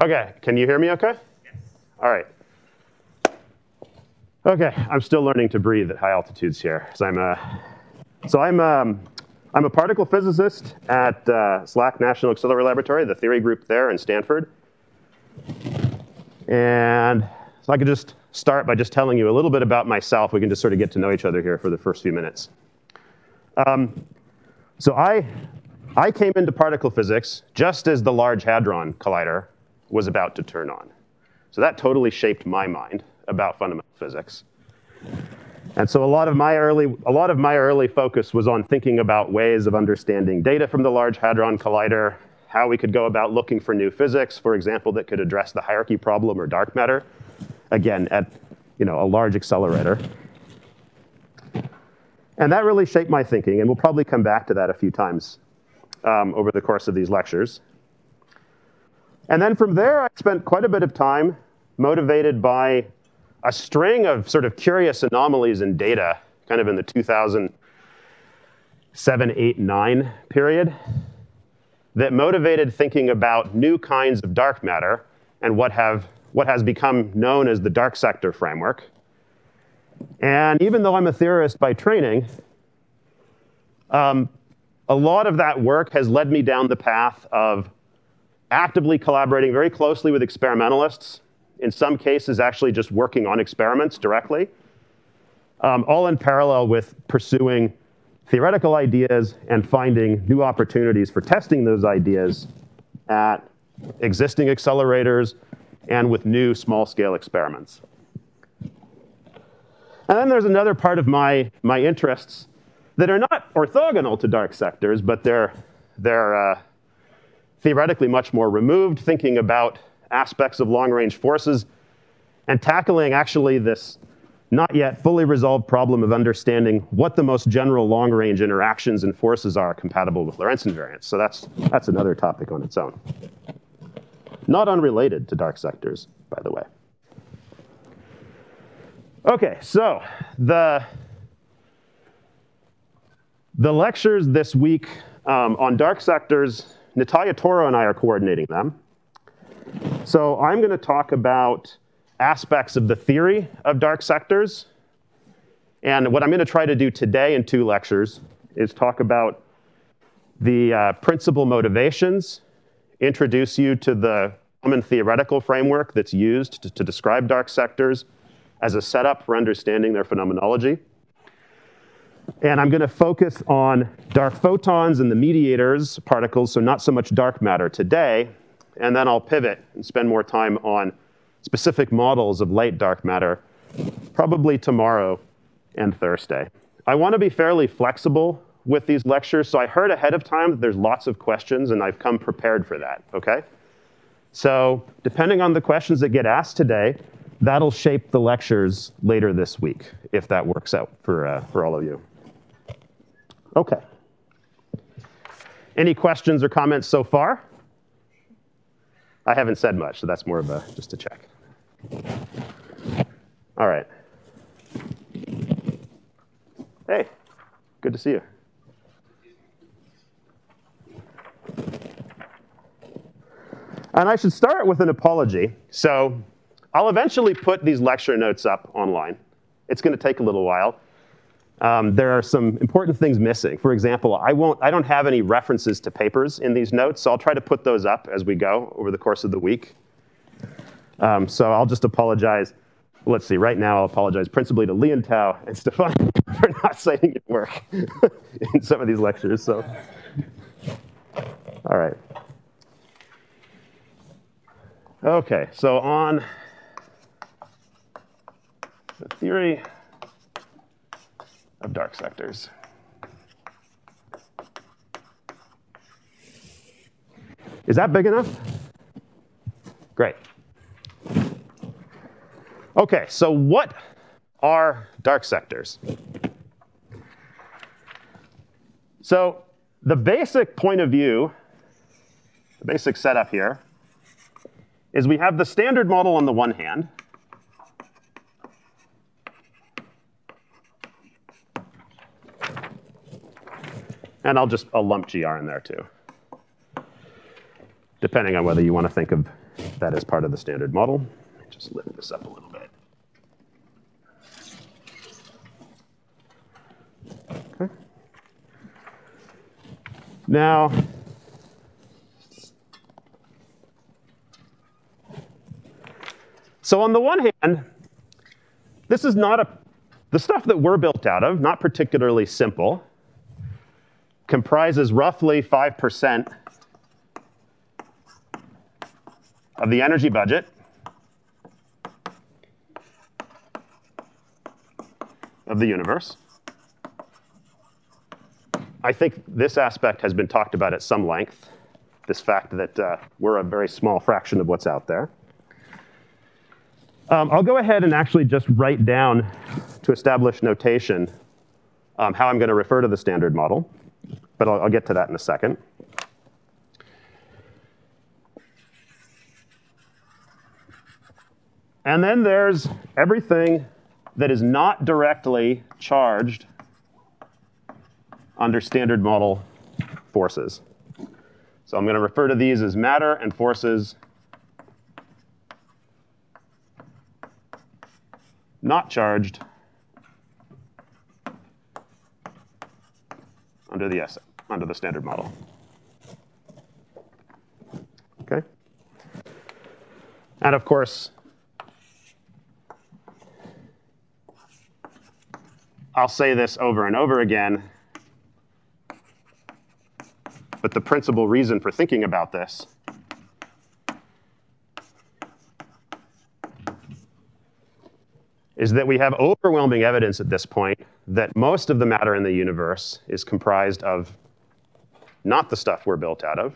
Okay, can you hear me okay? Yes. All right. Okay, I'm still learning to breathe at high altitudes here. So I'm a, so I'm, um, I'm a particle physicist at uh, SLAC National Accelerator Laboratory, the theory group there in Stanford. And so I could just start by just telling you a little bit about myself. We can just sort of get to know each other here for the first few minutes. Um, so I, I came into particle physics just as the Large Hadron Collider was about to turn on. So that totally shaped my mind about fundamental physics. And so a lot of my early, a lot of my early focus was on thinking about ways of understanding data from the Large Hadron Collider, how we could go about looking for new physics, for example, that could address the hierarchy problem or dark matter, again, at you know, a large accelerator. And that really shaped my thinking, and we'll probably come back to that a few times um, over the course of these lectures. And then from there, I spent quite a bit of time motivated by a string of sort of curious anomalies in data, kind of in the 2007, 8, 9 period, that motivated thinking about new kinds of dark matter and what, have, what has become known as the dark sector framework. And even though I'm a theorist by training, um, a lot of that work has led me down the path of actively collaborating very closely with experimentalists, in some cases actually just working on experiments directly, um, all in parallel with pursuing theoretical ideas and finding new opportunities for testing those ideas at existing accelerators and with new small-scale experiments. And then there's another part of my, my interests that are not orthogonal to dark sectors, but they're, they're uh, theoretically much more removed, thinking about aspects of long-range forces and tackling actually this not yet fully resolved problem of understanding what the most general long-range interactions and forces are compatible with Lorentz invariance. So that's, that's another topic on its own. Not unrelated to dark sectors, by the way. Okay, so the, the lectures this week um, on dark sectors, Natalia Toro and I are coordinating them. So I'm going to talk about aspects of the theory of dark sectors. And what I'm going to try to do today in two lectures is talk about the uh, principal motivations, introduce you to the common theoretical framework that's used to, to describe dark sectors, as a setup for understanding their phenomenology. And I'm going to focus on dark photons and the mediators particles, so not so much dark matter today. And then I'll pivot and spend more time on specific models of light dark matter, probably tomorrow and Thursday. I want to be fairly flexible with these lectures, so I heard ahead of time that there's lots of questions, and I've come prepared for that, okay? So depending on the questions that get asked today, that'll shape the lectures later this week, if that works out for, uh, for all of you. Okay. Any questions or comments so far? I haven't said much, so that's more of a just a check. All right. Hey, good to see you. And I should start with an apology. So I'll eventually put these lecture notes up online. It's going to take a little while. Um, there are some important things missing. For example, I, won't, I don't have any references to papers in these notes, so I'll try to put those up as we go over the course of the week. Um, so I'll just apologize. Let's see, right now I'll apologize principally to Lian-Tao and Stefan for not citing your work in some of these lectures. So, all right. Okay, so on the theory of dark sectors. Is that big enough? Great. Okay, so what are dark sectors? So the basic point of view, the basic setup here, is we have the standard model on the one hand, And I'll just I'll lump GR in there too, depending on whether you want to think of that as part of the standard model. Just lift this up a little bit. Okay. Now, so on the one hand, this is not a, the stuff that we're built out of, not particularly simple, comprises roughly 5% of the energy budget. of the universe. I think this aspect has been talked about at some length, this fact that uh, we're a very small fraction of what's out there. Um, I'll go ahead and actually just write down to establish notation um, how I'm going to refer to the standard model, but I'll, I'll get to that in a second. And then there's everything that is not directly charged under standard model forces. So I'm going to refer to these as matter and forces not charged under the S under the standard model. Okay? And of course, I'll say this over and over again, but the principal reason for thinking about this is that we have overwhelming evidence at this point that most of the matter in the universe is comprised of not the stuff we're built out of.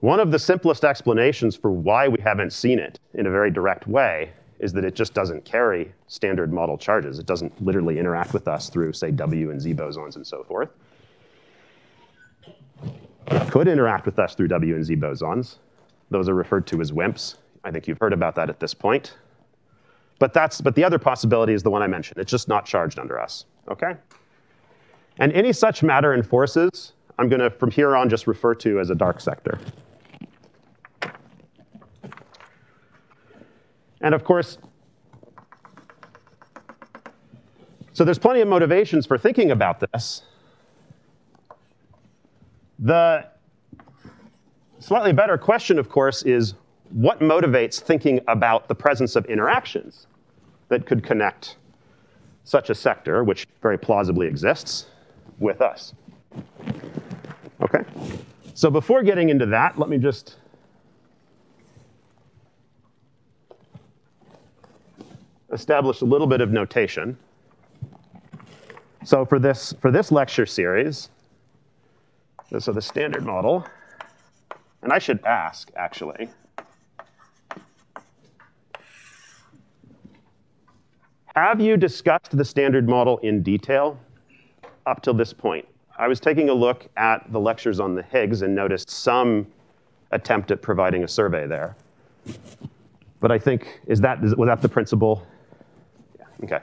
One of the simplest explanations for why we haven't seen it in a very direct way is that it just doesn't carry standard model charges. It doesn't literally interact with us through, say, W and Z bosons and so forth. It could interact with us through W and Z bosons. Those are referred to as WIMPs. I think you've heard about that at this point. But, that's, but the other possibility is the one I mentioned. It's just not charged under us, okay? And any such matter and forces, I'm gonna, from here on, just refer to as a dark sector. And of course, so there's plenty of motivations for thinking about this. The slightly better question, of course, is what motivates thinking about the presence of interactions that could connect such a sector, which very plausibly exists, with us? Okay? So before getting into that, let me just establish a little bit of notation. So for this, for this lecture series, so the standard model, and I should ask, actually, have you discussed the standard model in detail up till this point? I was taking a look at the lectures on the Higgs and noticed some attempt at providing a survey there. But I think, is that, is, was that the principal Okay.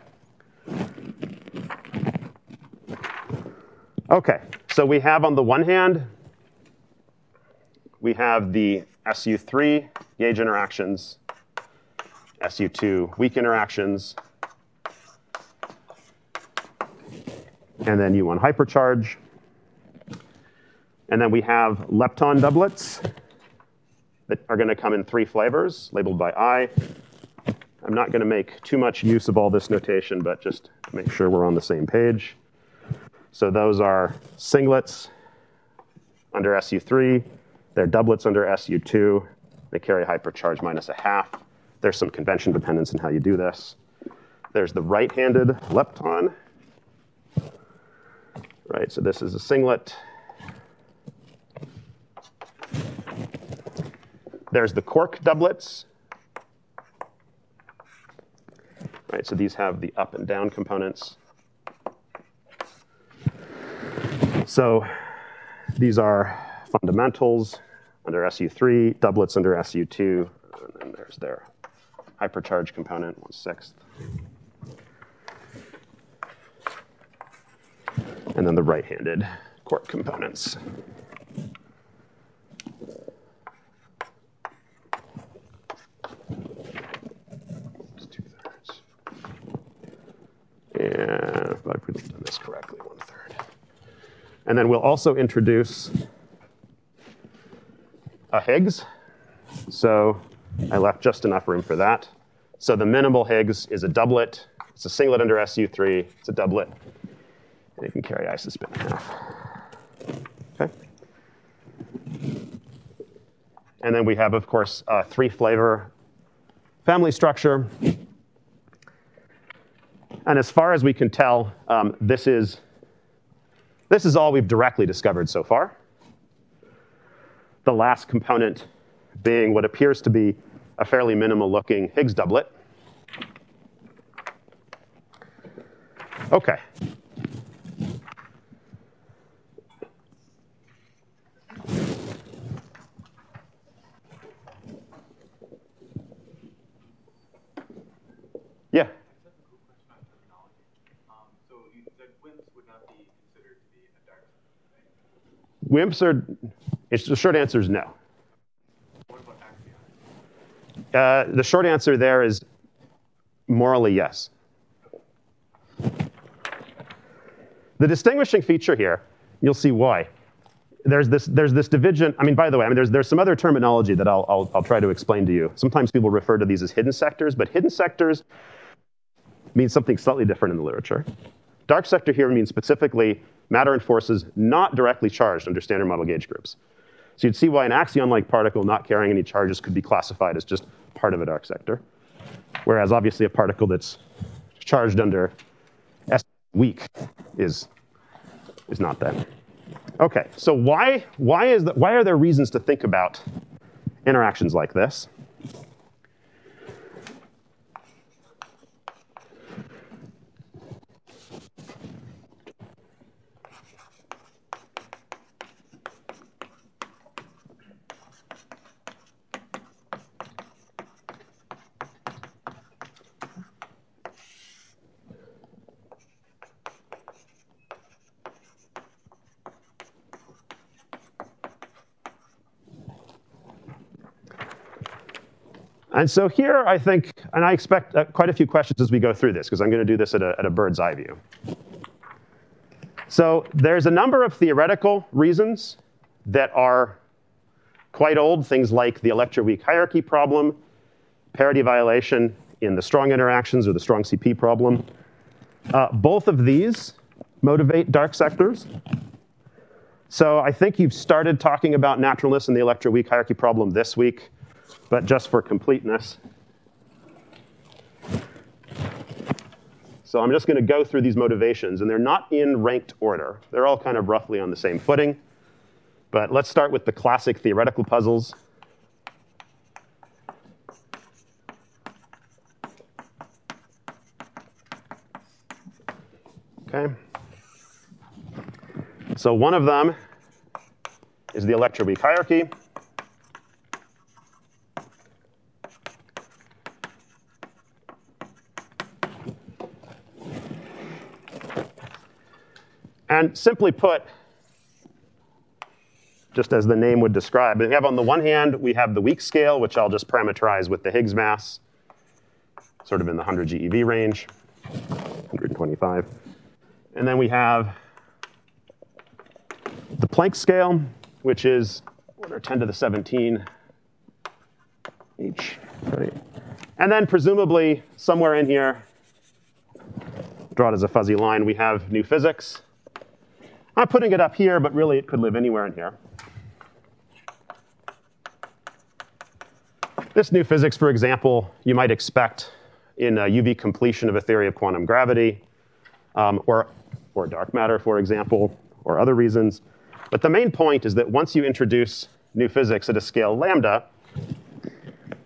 Okay, so we have on the one hand, we have the SU3 gauge interactions, SU2 weak interactions, and then U1 hypercharge. And then we have lepton doublets that are going to come in three flavors labeled by I. I'm not going to make too much use of all this notation, but just make sure we're on the same page. So those are singlets under SU3. They're doublets under SU2. They carry hypercharge minus a half. There's some convention dependence in how you do this. There's the right-handed lepton. Right, so this is a singlet. There's the quark doublets. Right, so these have the up and down components. So these are fundamentals under SU3, doublets under SU2, and then there's their hypercharge component, one sixth. and then the right-handed quark components. Yeah, if I've done this correctly, one third. And then we'll also introduce a Higgs. So I left just enough room for that. So the minimal Higgs is a doublet. It's a singlet under SU3. It's a doublet it can carry isospin half. Okay. And then we have, of course, a three flavor family structure. And as far as we can tell, um, this is this is all we've directly discovered so far. The last component being what appears to be a fairly minimal looking Higgs doublet. Okay. WIMPs are, it's, the short answer is no. Uh, the short answer there is morally yes. The distinguishing feature here, you'll see why. There's this, there's this division. I mean, by the way, I mean, there's, there's some other terminology that I'll, I'll, I'll try to explain to you. Sometimes people refer to these as hidden sectors, but hidden sectors means something slightly different in the literature. Dark sector here means specifically matter and forces not directly charged under standard model gauge groups. So you'd see why an axion-like particle not carrying any charges could be classified as just part of a dark sector. Whereas obviously a particle that's charged under S weak is, is not that. Okay, so why, why, is the, why are there reasons to think about interactions like this? And so here, I think, and I expect uh, quite a few questions as we go through this, because I'm going to do this at a, at a bird's eye view. So there's a number of theoretical reasons that are quite old, things like the electroweak hierarchy problem, parity violation in the strong interactions or the strong CP problem. Uh, both of these motivate dark sectors. So I think you've started talking about naturalness and the electroweak hierarchy problem this week but just for completeness. So I'm just going to go through these motivations, and they're not in ranked order. They're all kind of roughly on the same footing. But let's start with the classic theoretical puzzles. Okay. So one of them is the electroweak hierarchy. And simply put, just as the name would describe, we have on the one hand, we have the weak scale, which I'll just parameterize with the Higgs mass, sort of in the 100 GeV range, 125. And then we have the Planck scale, which is order 10 to the 17 h, right? And then presumably somewhere in here, draw it as a fuzzy line, we have new physics, I'm putting it up here, but really it could live anywhere in here. This new physics, for example, you might expect in a UV completion of a theory of quantum gravity, um, or, or dark matter, for example, or other reasons. But the main point is that once you introduce new physics at a scale lambda,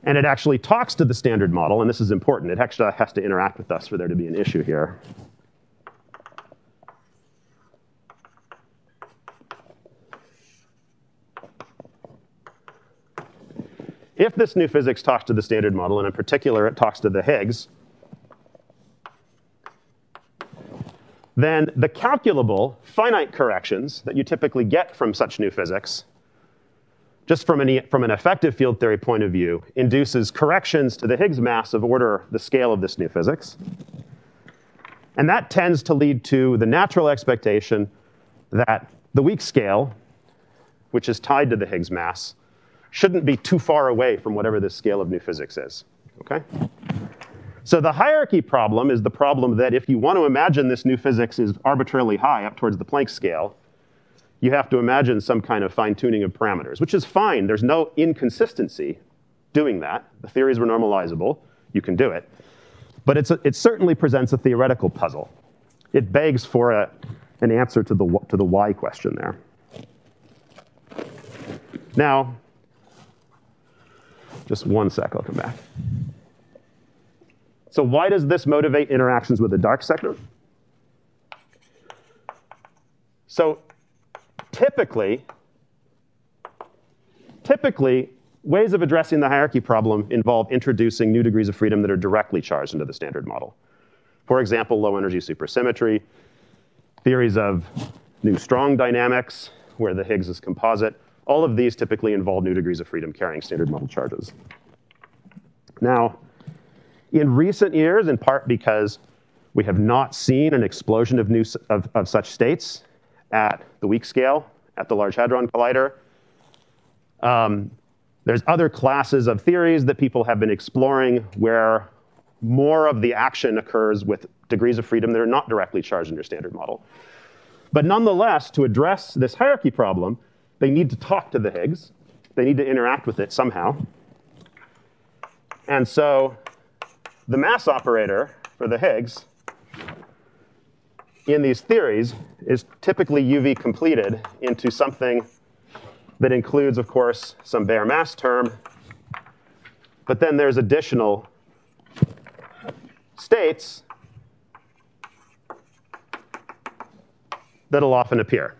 and it actually talks to the standard model, and this is important, it actually has to interact with us for there to be an issue here. If this new physics talks to the standard model, and in particular it talks to the Higgs, then the calculable finite corrections that you typically get from such new physics, just from an, from an effective field theory point of view, induces corrections to the Higgs mass of order the scale of this new physics. And that tends to lead to the natural expectation that the weak scale, which is tied to the Higgs mass, shouldn't be too far away from whatever this scale of new physics is. Okay? So the hierarchy problem is the problem that if you want to imagine this new physics is arbitrarily high up towards the Planck scale, you have to imagine some kind of fine tuning of parameters, which is fine. There's no inconsistency doing that. The theories were normalizable. You can do it. But a, it certainly presents a theoretical puzzle. It begs for a, an answer to the, to the why question there. Now, just one sec, I'll come back. So why does this motivate interactions with the dark sector? So typically, typically, ways of addressing the hierarchy problem involve introducing new degrees of freedom that are directly charged into the standard model. For example, low energy supersymmetry, theories of new strong dynamics, where the Higgs is composite. All of these typically involve new degrees of freedom carrying standard model charges. Now, in recent years, in part because we have not seen an explosion of, new, of, of such states at the weak scale, at the Large Hadron Collider. Um, there's other classes of theories that people have been exploring where more of the action occurs with degrees of freedom that are not directly charged in your standard model. But nonetheless, to address this hierarchy problem, they need to talk to the Higgs. They need to interact with it somehow. And so the mass operator for the Higgs in these theories is typically UV completed into something that includes, of course, some bare mass term, but then there's additional states that'll often appear.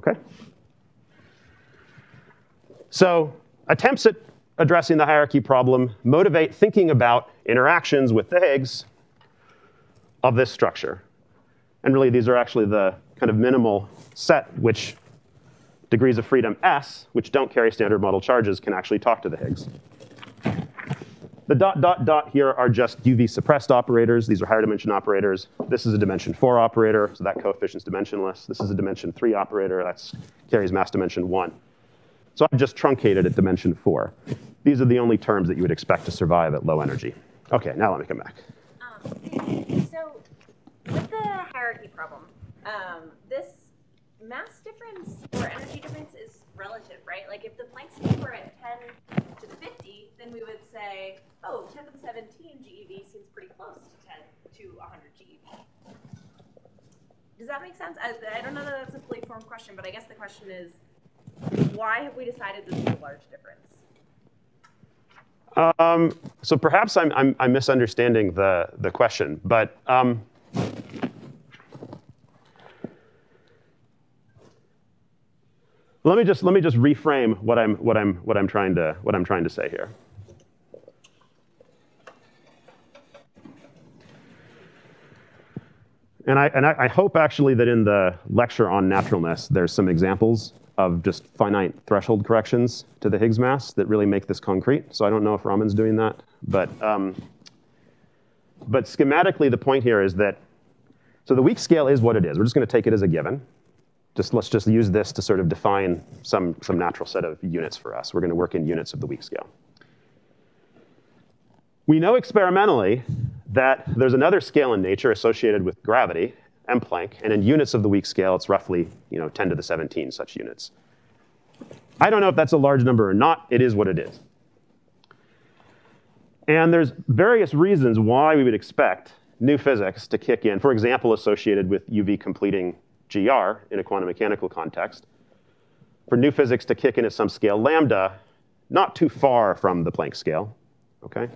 Okay? So attempts at addressing the hierarchy problem motivate thinking about interactions with the Higgs of this structure. And really, these are actually the kind of minimal set which degrees of freedom S, which don't carry standard model charges, can actually talk to the Higgs. The dot, dot, dot here are just UV suppressed operators. These are higher dimension operators. This is a dimension four operator, so that coefficient's dimensionless. This is a dimension three operator, that carries mass dimension one. So I've just truncated at dimension four. These are the only terms that you would expect to survive at low energy. Okay, now let me come back. Um, so with the hierarchy problem, um, this mass difference or energy difference is relative, right? Like if the Planck scale were at 10 to 50, then we would say, oh, 10 to the 17 GeV seems pretty close to 10 to 100 GeV. Does that make sense? I, I don't know that that's a fully formed question, but I guess the question is, why have we decided this is a large difference? Um, so perhaps I'm, I'm, I'm, misunderstanding the, the question, but um, let me just let me just reframe what I'm what I'm what I'm trying to what I'm trying to say here. And I, and I, I hope actually that in the lecture on naturalness, there's some examples of just finite threshold corrections to the Higgs mass that really make this concrete. So I don't know if Raman's doing that, but um, but schematically, the point here is that so the weak scale is what it is. We're just going to take it as a given. Just let's just use this to sort of define some some natural set of units for us. We're going to work in units of the weak scale. We know experimentally that there's another scale in nature associated with gravity, M Planck, and in units of the weak scale, it's roughly you know, 10 to the 17 such units. I don't know if that's a large number or not. It is what it is. And there's various reasons why we would expect new physics to kick in, for example, associated with UV completing GR in a quantum mechanical context, for new physics to kick in at some scale lambda, not too far from the Planck scale, okay?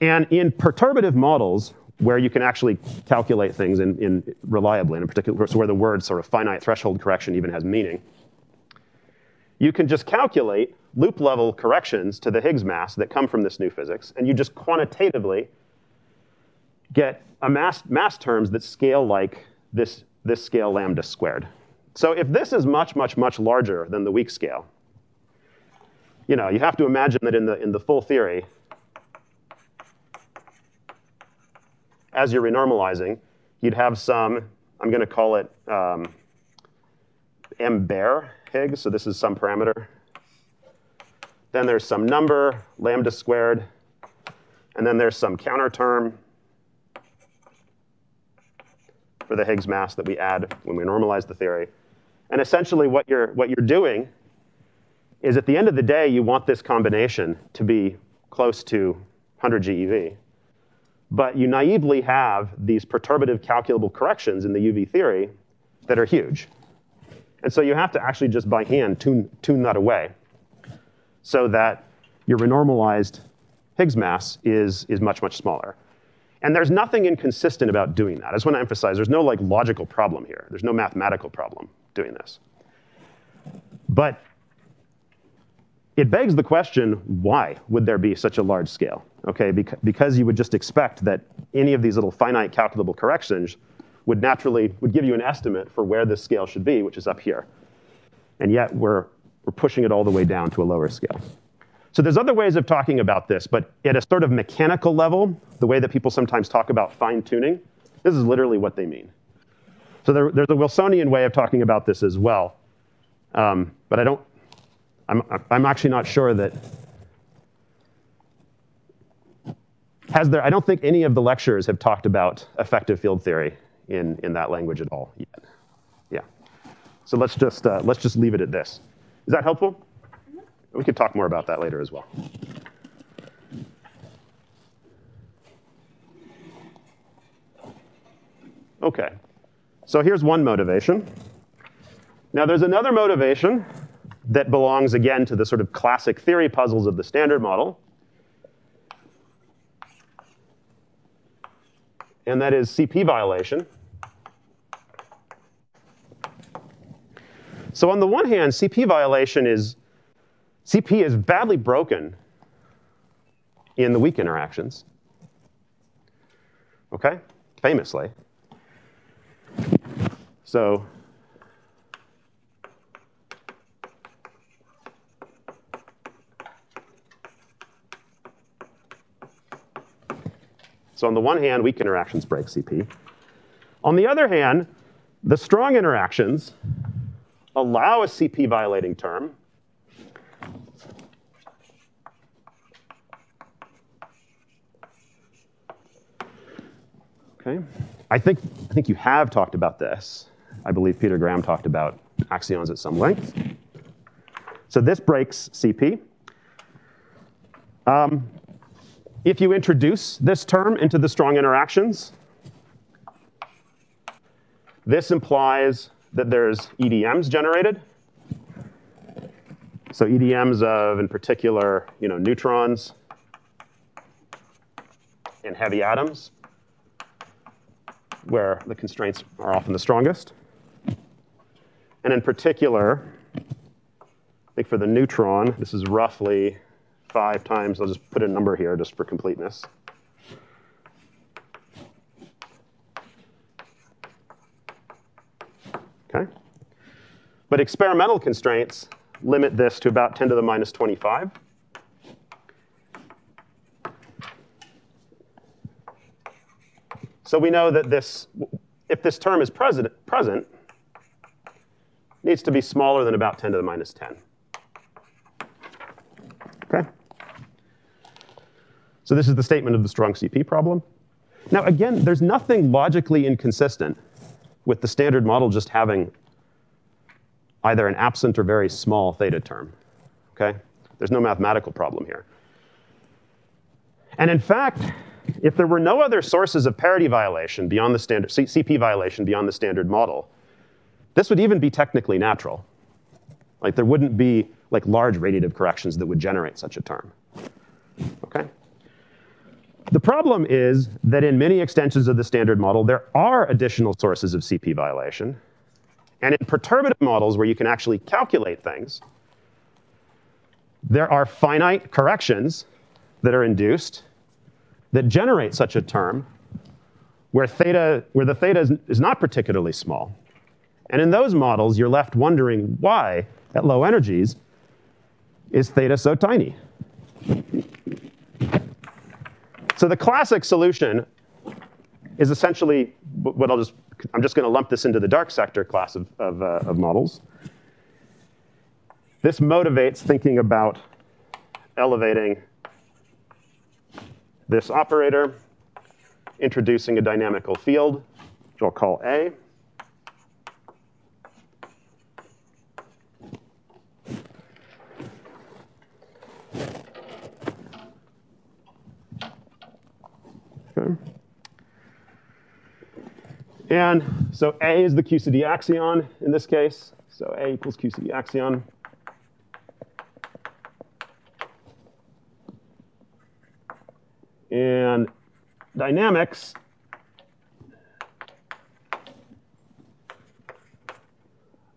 And in perturbative models, where you can actually calculate things in, in reliably, in particular, so where the word sort of finite threshold correction even has meaning, you can just calculate loop level corrections to the Higgs mass that come from this new physics, and you just quantitatively get a mass, mass terms that scale like this, this scale lambda squared. So if this is much, much, much larger than the weak scale, you know, you have to imagine that in the, in the full theory, as you're renormalizing, you'd have some, I'm going to call it um, m bar Higgs, so this is some parameter. Then there's some number, lambda squared, and then there's some counter term for the Higgs mass that we add when we normalize the theory. And essentially what you're, what you're doing is at the end of the day, you want this combination to be close to 100 GeV. But you naively have these perturbative calculable corrections in the UV theory that are huge. And so you have to actually just by hand tune, tune that away so that your renormalized Higgs mass is, is much, much smaller. And there's nothing inconsistent about doing that. I just want to emphasize there's no like logical problem here. There's no mathematical problem doing this. But it begs the question, why would there be such a large scale? Okay, because you would just expect that any of these little finite calculable corrections would naturally would give you an estimate for where this scale should be, which is up here. And yet we're, we're pushing it all the way down to a lower scale. So there's other ways of talking about this, but at a sort of mechanical level, the way that people sometimes talk about fine tuning, this is literally what they mean. So there, there's a Wilsonian way of talking about this as well. Um, but I don't, I'm, I'm actually not sure that, has there, I don't think any of the lecturers have talked about effective field theory in, in that language at all yet. Yeah. So let's just, uh, let's just leave it at this. Is that helpful? We could talk more about that later as well. Okay, so here's one motivation. Now there's another motivation that belongs again to the sort of classic theory puzzles of the standard model. And that is CP violation. So on the one hand, CP violation is CP is badly broken in the weak interactions. Okay? Famously. So So on the one hand, weak interactions break CP. On the other hand, the strong interactions allow a CP violating term Okay. I think, I think you have talked about this. I believe Peter Graham talked about axions at some length. So this breaks CP. Um, if you introduce this term into the strong interactions, this implies that there's EDMs generated. So EDMs of, in particular, you know, neutrons and heavy atoms where the constraints are often the strongest. And in particular, I think for the neutron, this is roughly five times, I'll just put a number here just for completeness. Okay? But experimental constraints limit this to about 10 to the minus 25. So we know that this, if this term is present, present, needs to be smaller than about 10 to the minus 10. So this is the statement of the strong CP problem. Now again, there's nothing logically inconsistent with the standard model just having either an absent or very small theta term. Okay? There's no mathematical problem here. And in fact, if there were no other sources of parity violation beyond the standard, CP violation beyond the standard model, this would even be technically natural. Like there wouldn't be like large radiative corrections that would generate such a term. Okay? The problem is that in many extensions of the standard model, there are additional sources of CP violation. And in perturbative models where you can actually calculate things, there are finite corrections that are induced that generate such a term where theta, where the theta is, is not particularly small. And in those models, you're left wondering why, at low energies, is theta so tiny? So the classic solution is essentially what I'll just, I'm just gonna lump this into the dark sector class of, of, uh, of models. This motivates thinking about elevating this operator, introducing a dynamical field, which I'll call A. And so A is the QCD axion in this case. So A equals QCD axion. And dynamics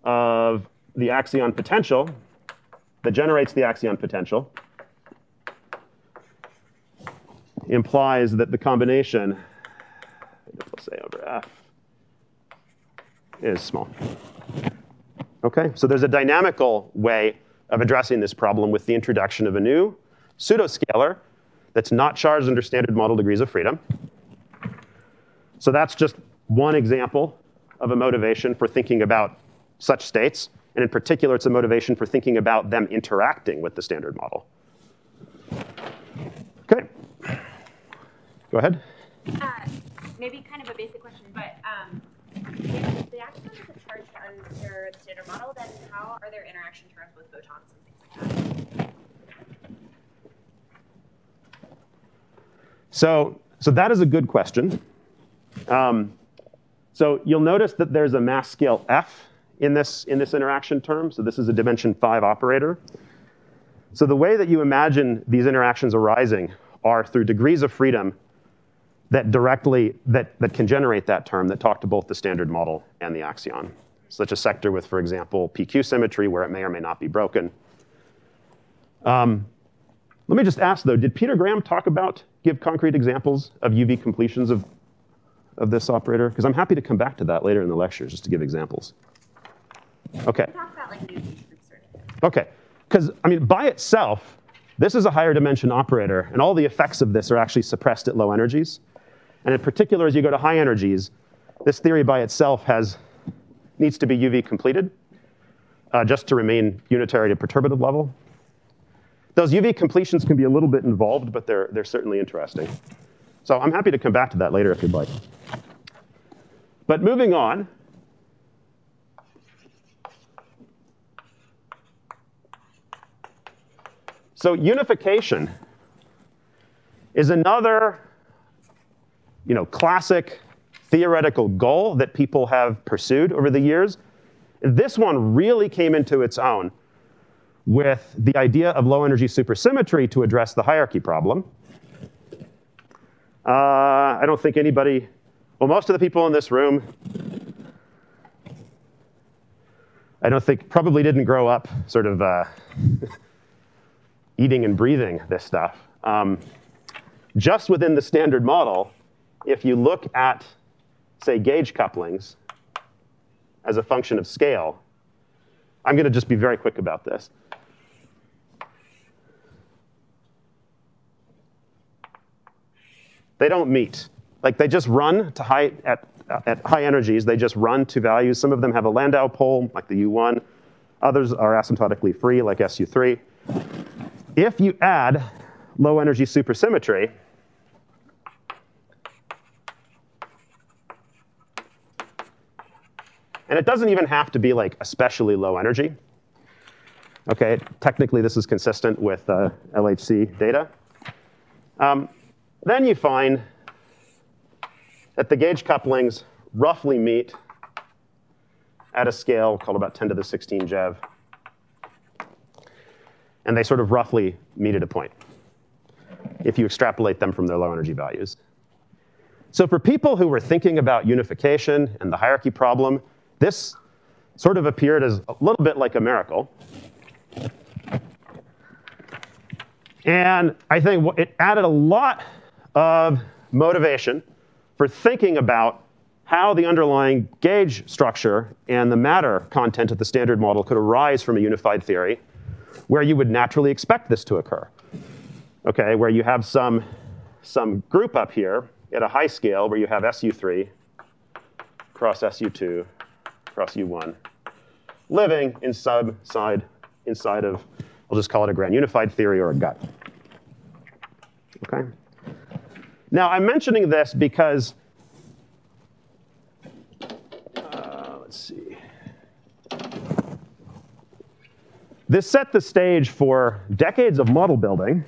of the axion potential that generates the axion potential implies that the combination, let's say over F, is small. Okay, so there's a dynamical way of addressing this problem with the introduction of a new pseudoscalar that's not charged under standard model degrees of freedom. So that's just one example of a motivation for thinking about such states. And in particular, it's a motivation for thinking about them interacting with the standard model. Okay. Go ahead. Uh, maybe kind of a basic question, but um, under the standard model, then how are interaction terms with photons and things like that? So, so that is a good question. Um, so you'll notice that there's a mass scale f in this, in this interaction term. So this is a dimension five operator. So the way that you imagine these interactions arising are through degrees of freedom that directly, that, that can generate that term that talk to both the standard model and the axion. Such a sector with, for example, PQ symmetry where it may or may not be broken. Um, let me just ask though, did Peter Graham talk about, give concrete examples of UV completions of, of this operator? Because I'm happy to come back to that later in the lecture just to give examples. Okay. About like new groups or anything. Okay, because I mean, by itself, this is a higher dimension operator, and all the effects of this are actually suppressed at low energies. And in particular, as you go to high energies, this theory by itself has needs to be UV completed uh, just to remain unitary to perturbative level. Those UV completions can be a little bit involved, but they're, they're certainly interesting. So I'm happy to come back to that later if you'd like. But moving on, So unification is another, you know, classic theoretical goal that people have pursued over the years. This one really came into its own with the idea of low energy supersymmetry to address the hierarchy problem. Uh, I don't think anybody, well, most of the people in this room, I don't think, probably didn't grow up sort of uh, eating and breathing this stuff. Um, just within the standard model, if you look at, say, gauge couplings as a function of scale, I'm going to just be very quick about this. They don't meet. Like they just run to high at, at high energies. They just run to values. Some of them have a Landau pole, like the U1. Others are asymptotically free, like SU3. If you add low energy supersymmetry, and it doesn't even have to be like especially low energy. Okay, technically this is consistent with uh, LHC data. Um, then you find that the gauge couplings roughly meet at a scale called about 10 to the 16 GeV and they sort of roughly meet at a point if you extrapolate them from their low energy values. So for people who were thinking about unification and the hierarchy problem, this sort of appeared as a little bit like a miracle. And I think it added a lot of motivation for thinking about how the underlying gauge structure and the matter content of the standard model could arise from a unified theory where you would naturally expect this to occur. Okay, where you have some, some group up here at a high scale where you have SU3 cross SU2 cross U1 living inside, side, inside of, I'll just call it a grand unified theory or a gut. Okay? Now, I'm mentioning this because, uh, let's see. This set the stage for decades of model building,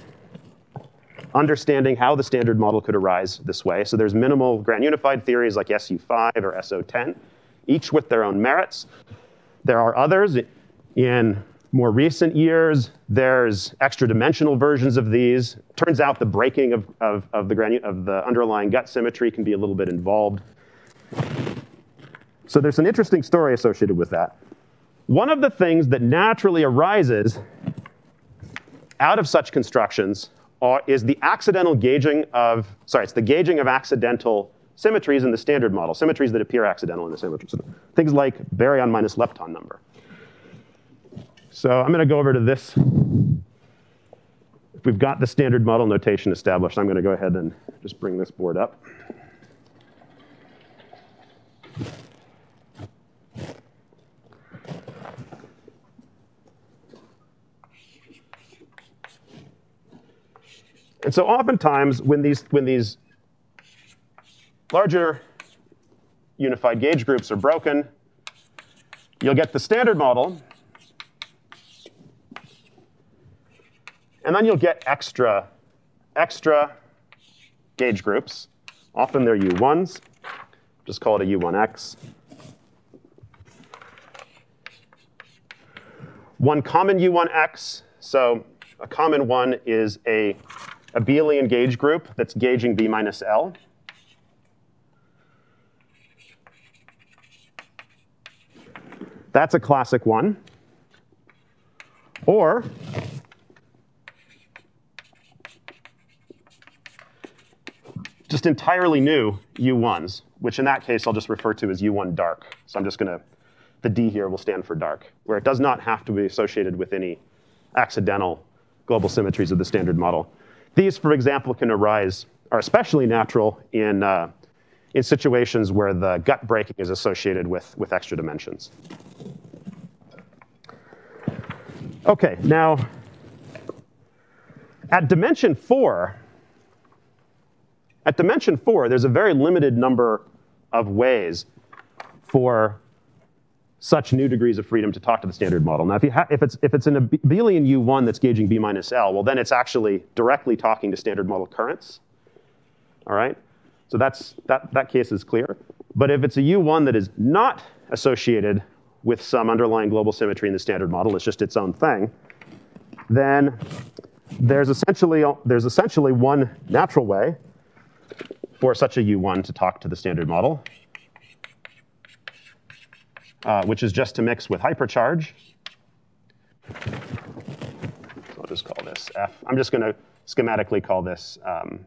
understanding how the standard model could arise this way. So there's minimal grand unified theories like SU5 or SO10, each with their own merits. There are others in more recent years. There's extra dimensional versions of these. Turns out the breaking of, of, of the, of the underlying gut symmetry can be a little bit involved. So there's an interesting story associated with that. One of the things that naturally arises out of such constructions are, is the accidental gauging of, sorry, it's the gauging of accidental symmetries in the standard model, symmetries that appear accidental in the symmetry. So things like baryon minus lepton number. So I'm going to go over to this. If we've got the standard model notation established, I'm going to go ahead and just bring this board up. And so oftentimes when these, when these larger unified gauge groups are broken, you'll get the standard model, and then you'll get extra, extra gauge groups. Often they're U1s. Just call it a U1X. One common U1X, so a common one is a abelian gauge group that's gauging B minus L. That's a classic one. Or just entirely new U1s, which in that case I'll just refer to as U1 dark. So I'm just going to, the D here will stand for dark, where it does not have to be associated with any accidental global symmetries of the standard model. These, for example, can arise, are especially natural in, uh, in situations where the gut breaking is associated with, with extra dimensions. Okay, now at dimension four, at dimension four, there's a very limited number of ways for such new degrees of freedom to talk to the standard model. Now, if, if, it's, if it's an abelian U1 that's gauging B minus L, well, then it's actually directly talking to standard model currents. All right? So that's, that, that case is clear. But if it's a U1 that is not associated with some underlying global symmetry in the standard model, it's just its own thing, then there's essentially, there's essentially one natural way for such a U1 to talk to the standard model, uh, which is just to mix with hypercharge. So I'll just call this F. I'm just going to schematically call this, um,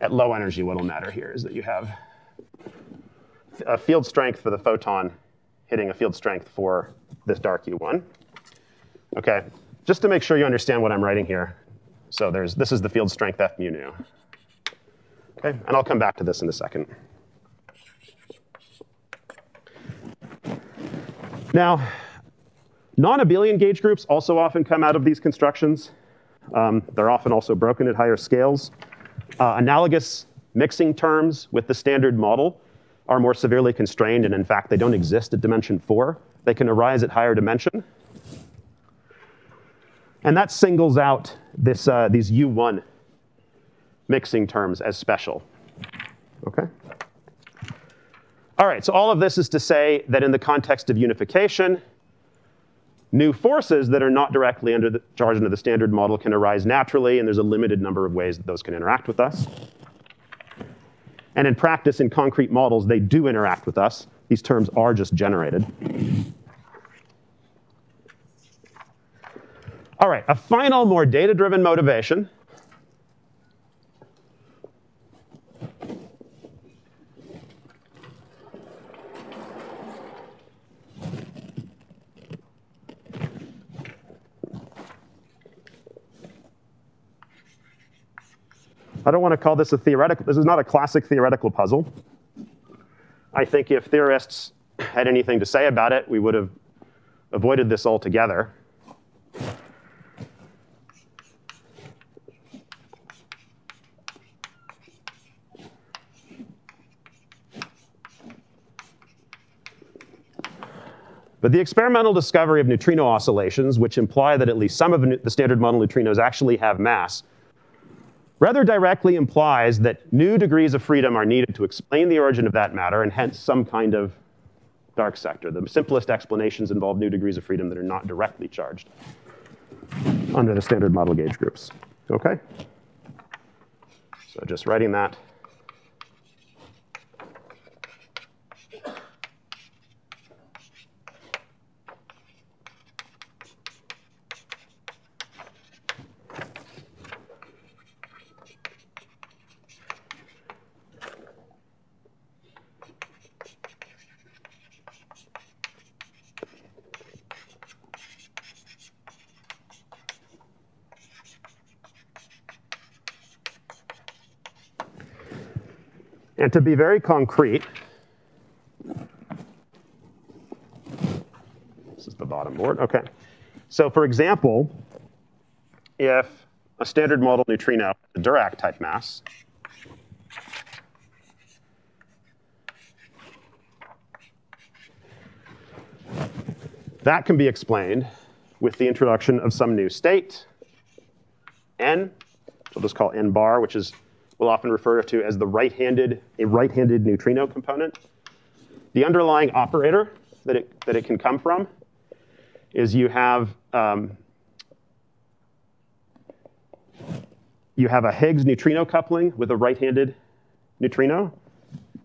at low energy, what will matter here is that you have a field strength for the photon hitting a field strength for this dark U1. Okay, just to make sure you understand what I'm writing here. So there's, this is the field strength F mu nu. Okay, and I'll come back to this in a second. Now, non-abelian gauge groups also often come out of these constructions. Um, they're often also broken at higher scales. Uh, analogous mixing terms with the standard model are more severely constrained, and in fact, they don't exist at dimension four. They can arise at higher dimension. And that singles out this, uh, these U1 mixing terms as special. Okay? All right, so all of this is to say that in the context of unification, new forces that are not directly under the charge under the standard model can arise naturally, and there's a limited number of ways that those can interact with us. And in practice, in concrete models, they do interact with us. These terms are just generated. All right, a final, more data-driven motivation I don't want to call this a theoretical, this is not a classic theoretical puzzle. I think if theorists had anything to say about it, we would have avoided this altogether. But the experimental discovery of neutrino oscillations, which imply that at least some of the standard model neutrinos actually have mass, rather directly implies that new degrees of freedom are needed to explain the origin of that matter and hence some kind of dark sector. The simplest explanations involve new degrees of freedom that are not directly charged under the standard model gauge groups. Okay? So just writing that. And to be very concrete, this is the bottom board, okay. So for example, if a standard model neutrino, a Dirac type mass, that can be explained with the introduction of some new state, n, we'll just call n bar, which is we'll often refer to as the right-handed, a right-handed neutrino component. The underlying operator that it, that it can come from is you have um, you have a Higgs neutrino coupling with a right-handed neutrino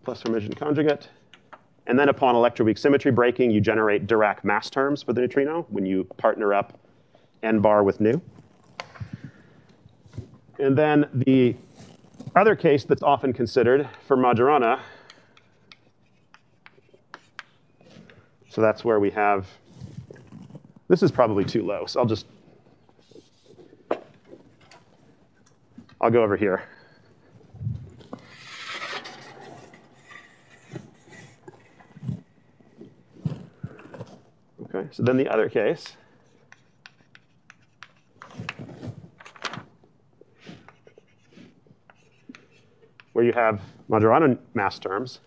plus Hermitian conjugate. And then upon electroweak symmetry breaking, you generate Dirac mass terms for the neutrino when you partner up n bar with nu. And then the other case that's often considered for Majorana, so that's where we have, this is probably too low, so I'll just, I'll go over here. Okay, so then the other case. Where you have Majorana mass terms.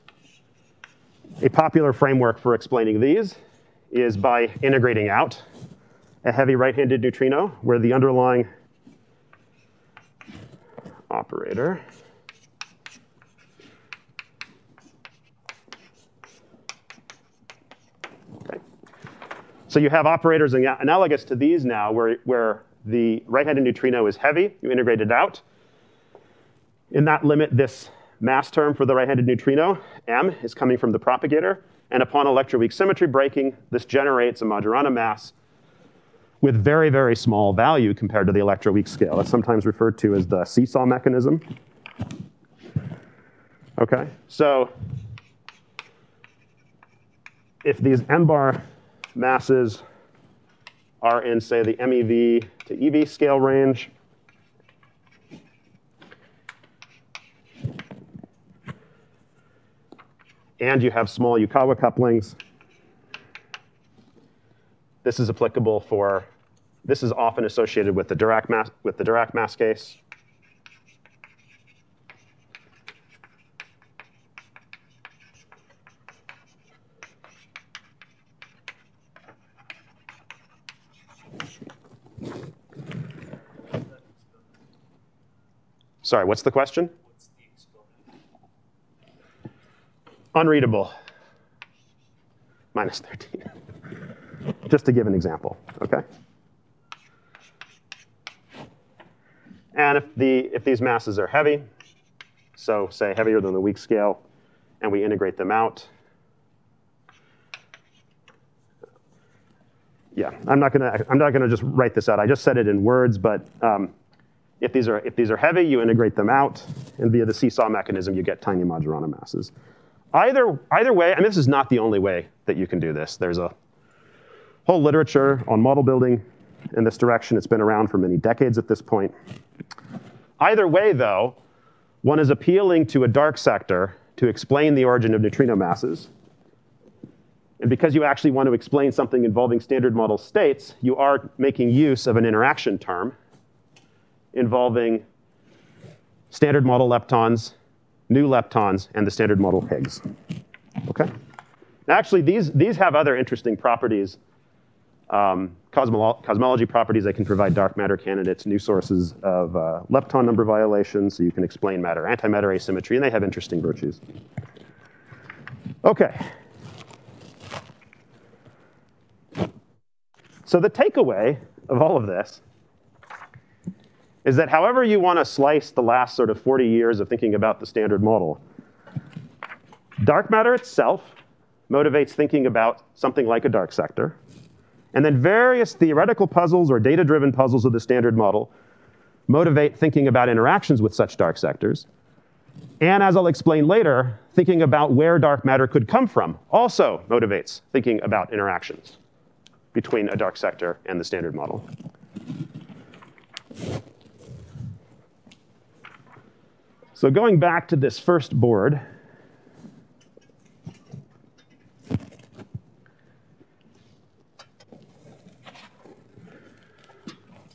A popular framework for explaining these is by integrating out a heavy right-handed neutrino where the underlying operator. So you have operators analogous to these now where, where the right-handed neutrino is heavy, you integrate it out, in that limit, this mass term for the right-handed neutrino, m, is coming from the propagator. And upon electroweak symmetry breaking, this generates a Majorana mass with very, very small value compared to the electroweak scale. It's sometimes referred to as the seesaw mechanism. Okay, so if these n-bar masses are in, say, the MEV to EV scale range, and you have small Yukawa couplings. This is applicable for, this is often associated with the Dirac mass, with the Dirac mass case. Sorry, what's the question? Unreadable, minus 13. Just to give an example, okay? And if, the, if these masses are heavy, so say heavier than the weak scale, and we integrate them out, yeah, I'm not gonna I'm not gonna just write this out. I just said it in words, but um, if these are if these are heavy, you integrate them out, and via the seesaw mechanism, you get tiny Majorana masses. Either, either way, I mean, this is not the only way that you can do this. There's a whole literature on model building in this direction. It's been around for many decades at this point. Either way, though, one is appealing to a dark sector to explain the origin of neutrino masses. And because you actually want to explain something involving standard model states, you are making use of an interaction term involving standard model leptons, new leptons, and the standard model Higgs. Okay? Actually, these, these have other interesting properties, um, cosmolo cosmology properties that can provide dark matter candidates, new sources of uh, lepton number violations, so you can explain matter antimatter asymmetry, and they have interesting virtues. Okay. So the takeaway of all of this is that however you want to slice the last sort of 40 years of thinking about the standard model, dark matter itself motivates thinking about something like a dark sector. And then various theoretical puzzles or data-driven puzzles of the standard model motivate thinking about interactions with such dark sectors. And as I'll explain later, thinking about where dark matter could come from also motivates thinking about interactions between a dark sector and the standard model. So going back to this first board,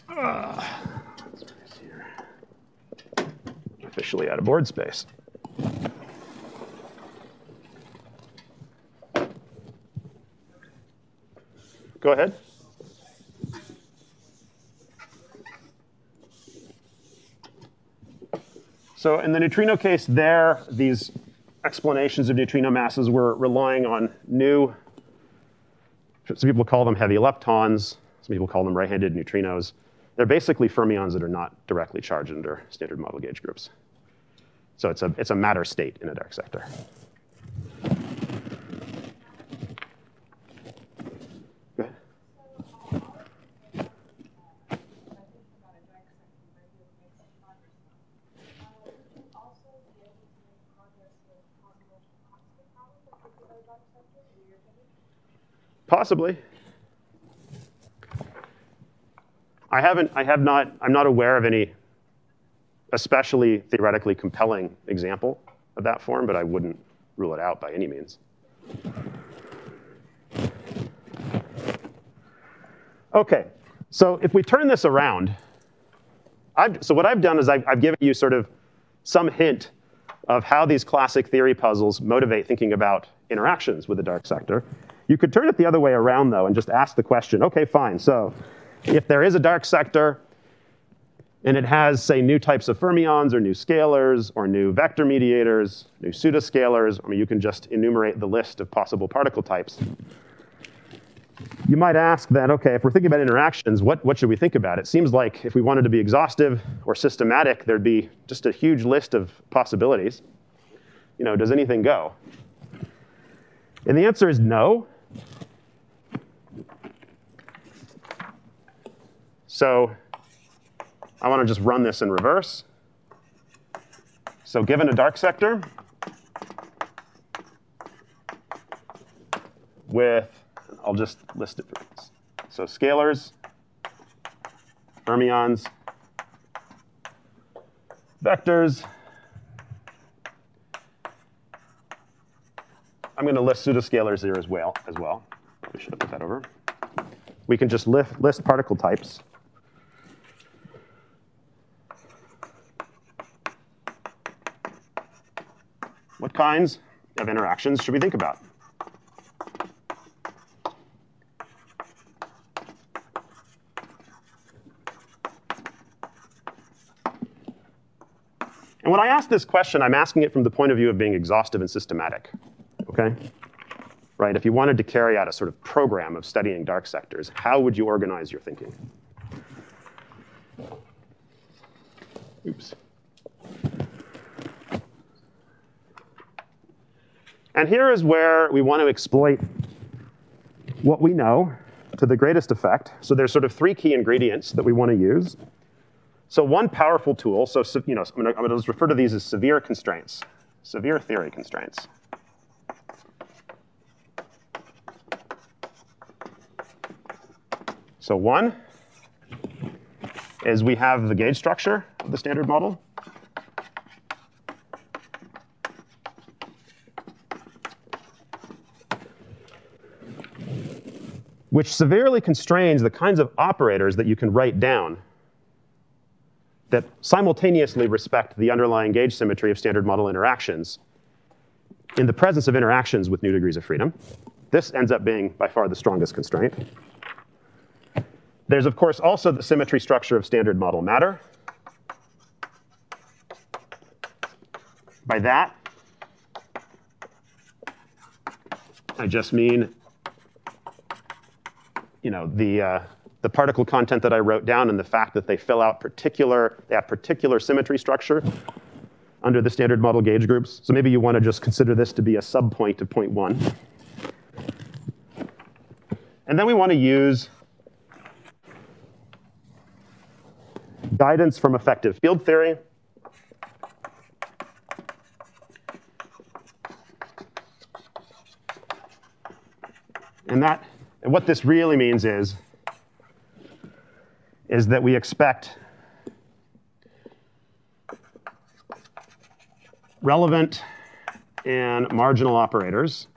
ah. Officially out of board space. Go ahead. So in the neutrino case there, these explanations of neutrino masses were relying on new, some people call them heavy leptons, some people call them right-handed neutrinos. They're basically fermions that are not directly charged under standard model gauge groups. So it's a, it's a matter state in a dark sector. Possibly. I haven't, I have not, I'm not aware of any especially theoretically compelling example of that form, but I wouldn't rule it out by any means. Okay, so if we turn this around, I've, so what I've done is I've, I've given you sort of some hint of how these classic theory puzzles motivate thinking about interactions with the dark sector. You could turn it the other way around, though, and just ask the question, OK, fine. So if there is a dark sector, and it has, say, new types of fermions or new scalars or new vector mediators, new pseudoscalars. I mean, you can just enumerate the list of possible particle types. You might ask then, okay, if we're thinking about interactions, what, what should we think about? It seems like if we wanted to be exhaustive or systematic, there'd be just a huge list of possibilities. You know, does anything go? And the answer is no. So I want to just run this in reverse. So given a dark sector with, I'll just list it for this. So scalars, fermions, vectors. I'm going to list pseudoscalars here as well. As well. We should have put that over. We can just list, list particle types. What kinds of interactions should we think about? And when I ask this question, I'm asking it from the point of view of being exhaustive and systematic, okay? Right, if you wanted to carry out a sort of program of studying dark sectors, how would you organize your thinking? Oops. And here is where we want to exploit what we know to the greatest effect. So there's sort of three key ingredients that we want to use. So one powerful tool, so you know, I'm going to just refer to these as severe constraints, severe theory constraints. So one is we have the gauge structure of the standard model. which severely constrains the kinds of operators that you can write down that simultaneously respect the underlying gauge symmetry of standard model interactions in the presence of interactions with new degrees of freedom. This ends up being by far the strongest constraint. There's, of course, also the symmetry structure of standard model matter. By that, I just mean, you know, the, uh, the particle content that I wrote down and the fact that they fill out particular, they have particular symmetry structure under the standard model gauge groups. So maybe you want to just consider this to be a subpoint of point one. And then we want to use guidance from effective field theory. And that, and what this really means is, is that we expect relevant and marginal operators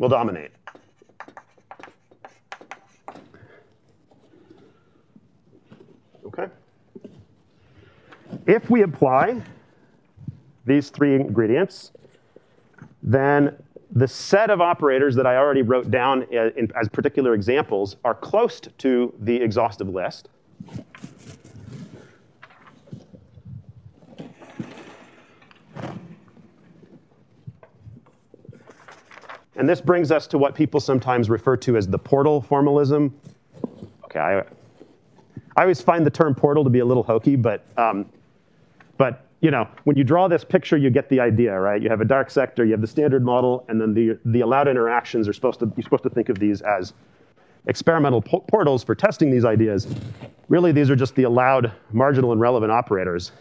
will dominate. Okay? If we apply these three ingredients, then the set of operators that I already wrote down in, as particular examples are close to the exhaustive list. And this brings us to what people sometimes refer to as the portal formalism. Okay, I, I always find the term portal to be a little hokey, but, um, but you know, when you draw this picture, you get the idea, right? You have a dark sector, you have the standard model, and then the, the allowed interactions are supposed to, you're supposed to think of these as experimental po portals for testing these ideas. Really, these are just the allowed marginal and relevant operators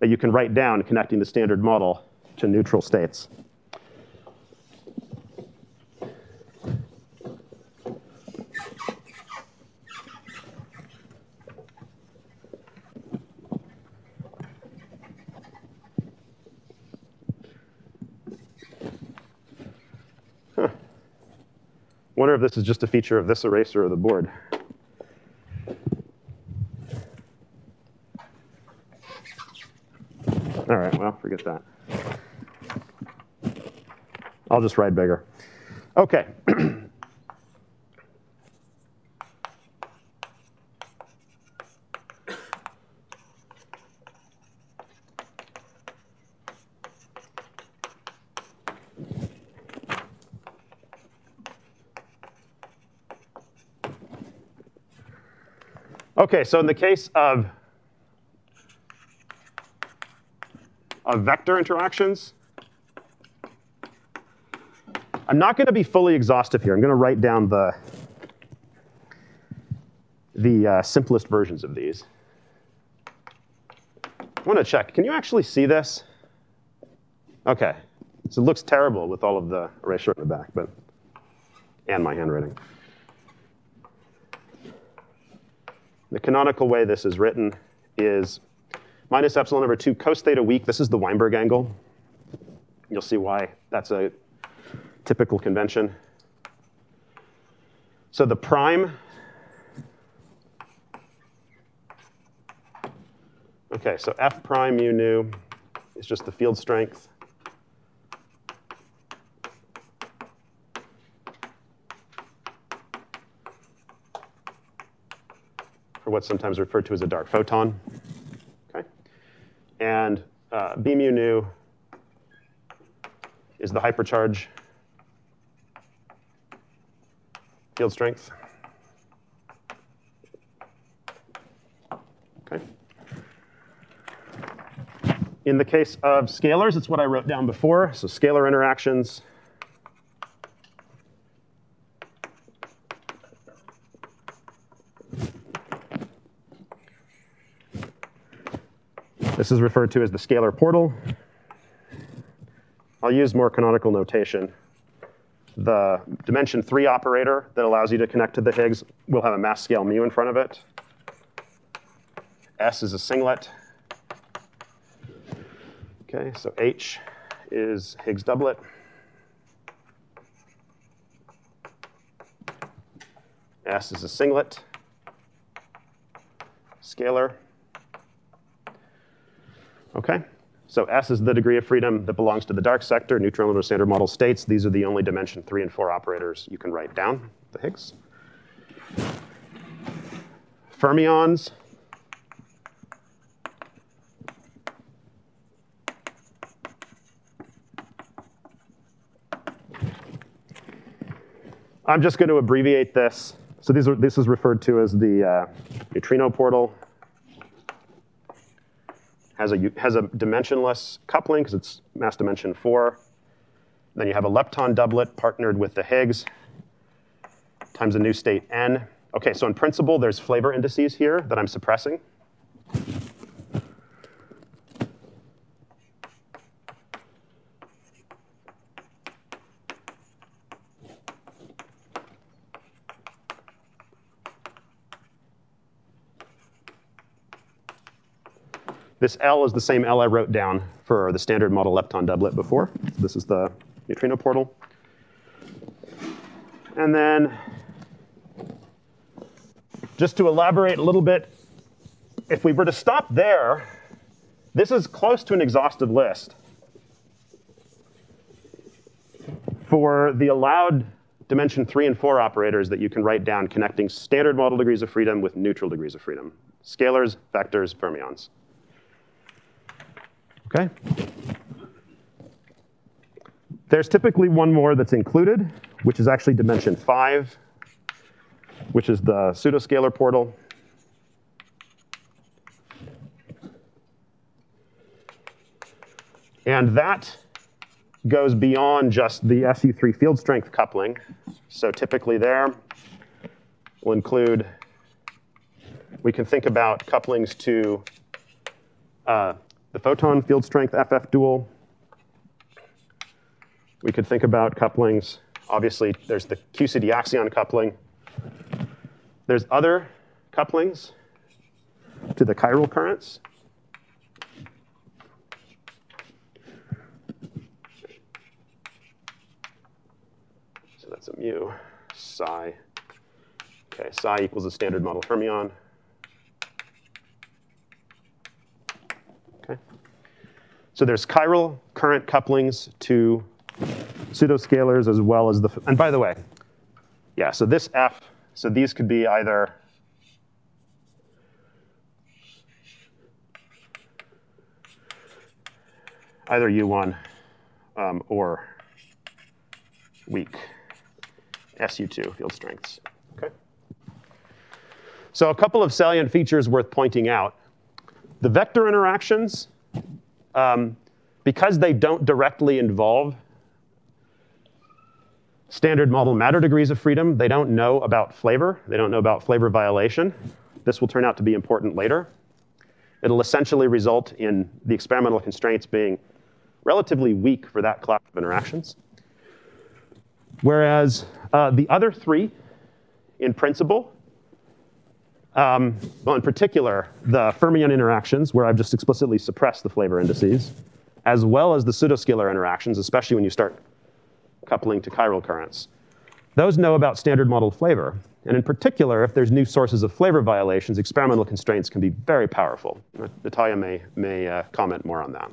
that you can write down connecting the standard model to neutral states. Wonder if this is just a feature of this eraser of the board. All right, well, forget that. I'll just write bigger. Okay. Okay, so in the case of, of vector interactions, I'm not going to be fully exhaustive here. I'm going to write down the, the uh, simplest versions of these. I want to check. Can you actually see this? Okay. So it looks terrible with all of the erasure in the back, but and my handwriting. The canonical way this is written is minus epsilon over 2 cos theta weak. This is the Weinberg angle. You'll see why that's a typical convention. So the prime, okay, so F prime mu nu is just the field strength. Or what's sometimes referred to as a dark photon. Okay? And uh, B mu nu is the hypercharge field strength. Okay. In the case of scalars, it's what I wrote down before. So scalar interactions This is referred to as the scalar portal. I'll use more canonical notation. The dimension three operator that allows you to connect to the Higgs will have a mass scale mu in front of it. S is a singlet. Okay, so H is Higgs doublet. S is a singlet, scalar. Okay, so S is the degree of freedom that belongs to the dark sector, neutron and standard model states. These are the only dimension three and four operators you can write down, the Higgs. Fermions. I'm just going to abbreviate this. So these are, this is referred to as the uh, neutrino portal. Has a, has a dimensionless coupling because it's mass dimension four. Then you have a lepton doublet partnered with the Higgs times a new state n. Okay, so in principle, there's flavor indices here that I'm suppressing. This L is the same L I wrote down for the standard model lepton doublet before. So this is the neutrino portal. And then just to elaborate a little bit, if we were to stop there, this is close to an exhaustive list for the allowed dimension three and four operators that you can write down connecting standard model degrees of freedom with neutral degrees of freedom. Scalars, vectors, fermions. Okay? There's typically one more that's included, which is actually dimension five, which is the pseudoscalar portal. And that goes beyond just the SU3 field strength coupling. So typically there, we'll include, we can think about couplings to uh, the photon field strength FF dual. We could think about couplings. Obviously, there's the QCD axion coupling. There's other couplings to the chiral currents. So that's a mu psi. Okay, psi equals the standard model fermion. So there's chiral current couplings to pseudoscalars as well as the, and by the way, yeah, so this F, so these could be either either U1 um, or weak SU2 field strengths. Okay. So a couple of salient features worth pointing out. The vector interactions, um, because they don't directly involve standard model matter degrees of freedom, they don't know about flavor. They don't know about flavor violation. This will turn out to be important later. It'll essentially result in the experimental constraints being relatively weak for that class of interactions. Whereas uh, the other three, in principle, um, well, in particular, the fermion interactions, where I've just explicitly suppressed the flavor indices, as well as the pseudoscalar interactions, especially when you start coupling to chiral currents. Those know about standard model flavor. And in particular, if there's new sources of flavor violations, experimental constraints can be very powerful. Natalia may, may uh, comment more on that.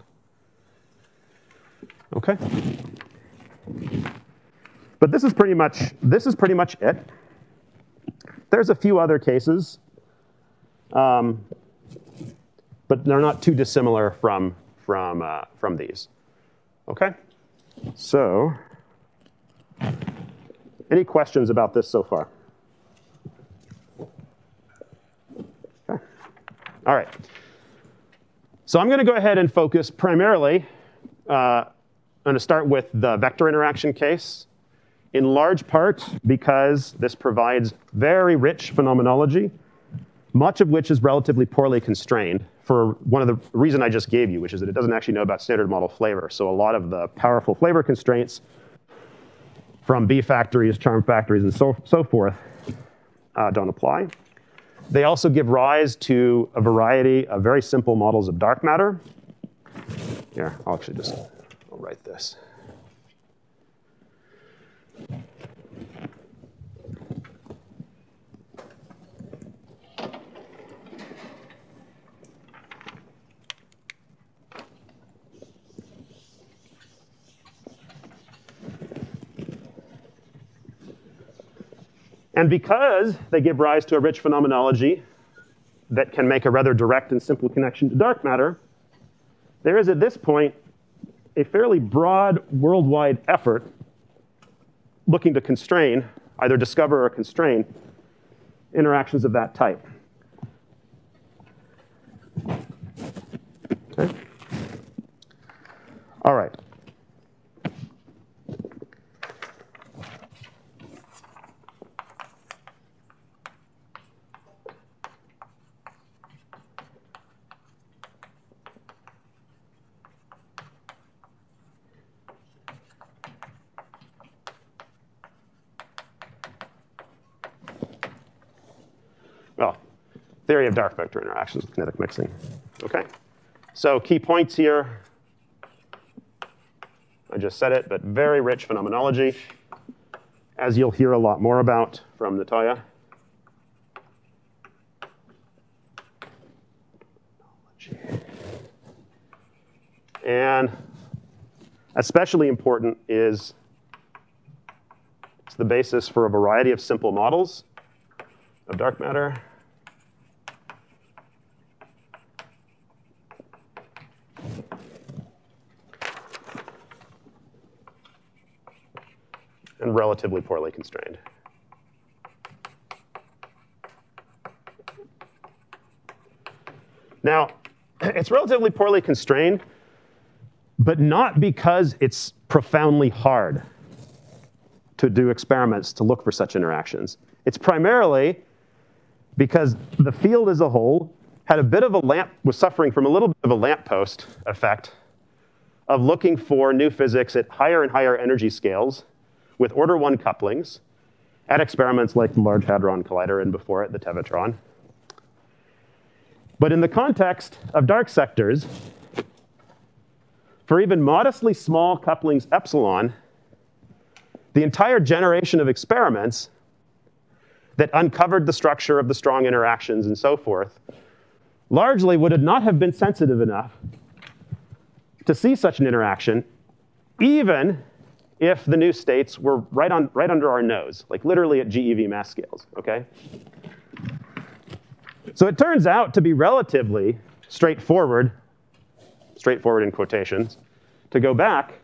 Okay. But this is pretty much this is pretty much it. There's a few other cases, um, but they're not too dissimilar from from uh, from these. Okay. So, any questions about this so far? Okay. All right. So I'm going to go ahead and focus primarily. Uh, I'm going to start with the vector interaction case, in large part because this provides very rich phenomenology, much of which is relatively poorly constrained for one of the reason I just gave you, which is that it doesn't actually know about standard model flavor. So a lot of the powerful flavor constraints from B factories, charm factories, and so, so forth uh, don't apply. They also give rise to a variety of very simple models of dark matter. Here, I'll actually just I'll write this. And because they give rise to a rich phenomenology that can make a rather direct and simple connection to dark matter, there is at this point a fairly broad worldwide effort looking to constrain, either discover or constrain, interactions of that type. Okay. All right. well, theory of dark vector interactions with kinetic mixing. Okay, so key points here. I just said it, but very rich phenomenology, as you'll hear a lot more about from Natalia. And especially important is it's the basis for a variety of simple models of dark matter. Relatively poorly constrained. Now, it's relatively poorly constrained, but not because it's profoundly hard to do experiments to look for such interactions. It's primarily because the field as a whole had a bit of a lamp, was suffering from a little bit of a lamppost effect of looking for new physics at higher and higher energy scales with order one couplings at experiments like the Large Hadron Collider and before it, the Tevatron. But in the context of dark sectors, for even modestly small couplings epsilon, the entire generation of experiments that uncovered the structure of the strong interactions and so forth largely would not have been sensitive enough to see such an interaction, even if the new states were right, on, right under our nose, like literally at GeV mass scales, okay? So it turns out to be relatively straightforward, straightforward in quotations, to go back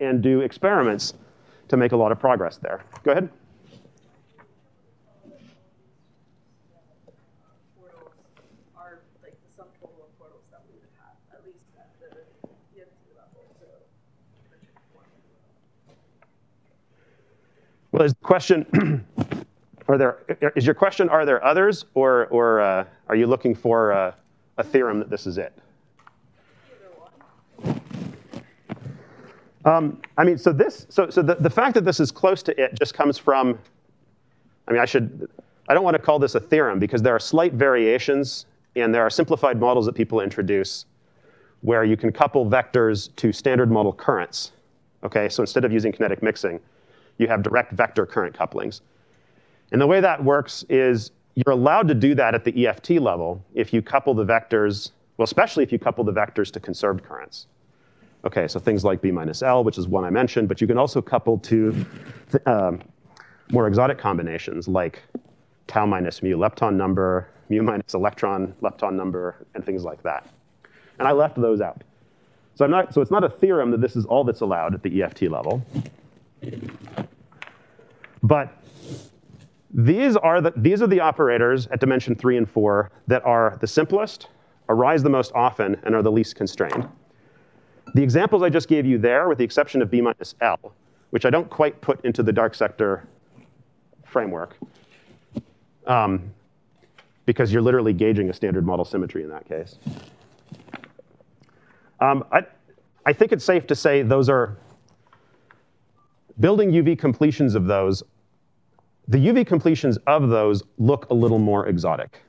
and do experiments to make a lot of progress there. Go ahead. portals are like the sum total of portals that we would have, at least at the EFT level, so. Well, is the question, are there, is your question, are there others, or, or uh, are you looking for uh, a theorem that this is it? Um, I mean, so this, so, so the, the fact that this is close to it just comes from, I mean, I should, I don't want to call this a theorem because there are slight variations and there are simplified models that people introduce where you can couple vectors to standard model currents. Okay, so instead of using kinetic mixing, you have direct vector current couplings. And the way that works is you're allowed to do that at the EFT level if you couple the vectors, well, especially if you couple the vectors to conserved currents. Okay, so things like B minus L, which is one I mentioned, but you can also couple to um, more exotic combinations like tau minus mu lepton number, mu minus electron lepton number, and things like that. And I left those out. So, I'm not, so it's not a theorem that this is all that's allowed at the EFT level. But these are the, these are the operators at dimension three and four that are the simplest, arise the most often, and are the least constrained. The examples I just gave you there, with the exception of B minus L, which I don't quite put into the dark sector framework, um, because you're literally gauging a standard model symmetry in that case. Um, I, I think it's safe to say those are building UV completions of those. The UV completions of those look a little more exotic.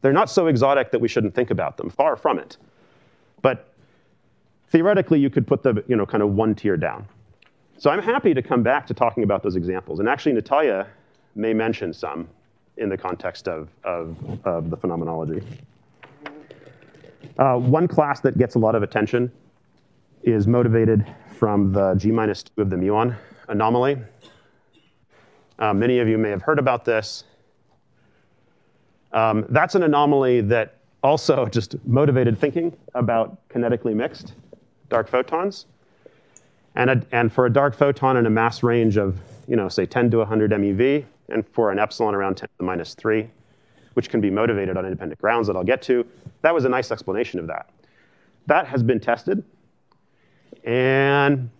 They're not so exotic that we shouldn't think about them, far from it. But theoretically, you could put the, you know, kind of one tier down. So I'm happy to come back to talking about those examples. And actually, Natalia may mention some in the context of, of, of the phenomenology. Uh, one class that gets a lot of attention is motivated from the G minus 2 of the muon anomaly. Uh, many of you may have heard about this. Um, that's an anomaly that also just motivated thinking about kinetically mixed dark photons. And, a, and for a dark photon in a mass range of, you know, say 10 to 100 MeV, and for an epsilon around 10 to the minus 3, which can be motivated on independent grounds that I'll get to, that was a nice explanation of that. That has been tested. And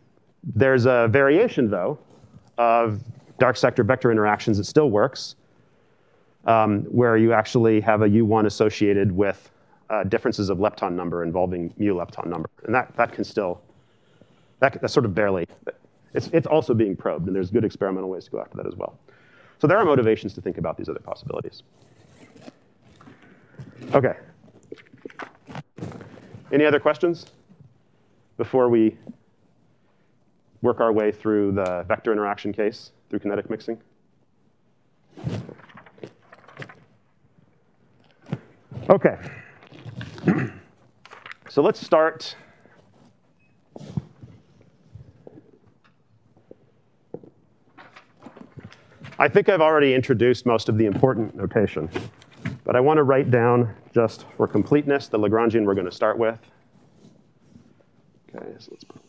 there's a variation, though, of dark sector vector interactions that still works, um, where you actually have a U1 associated with uh, differences of lepton number involving mu lepton number. And that, that can still, that, that's sort of barely, it's, it's also being probed, and there's good experimental ways to go after that as well. So there are motivations to think about these other possibilities. Okay. Any other questions before we work our way through the vector interaction case through kinetic mixing? Okay. so let's start. I think I've already introduced most of the important notation, but I want to write down, just for completeness, the Lagrangian we're going to start with. Okay, so let's put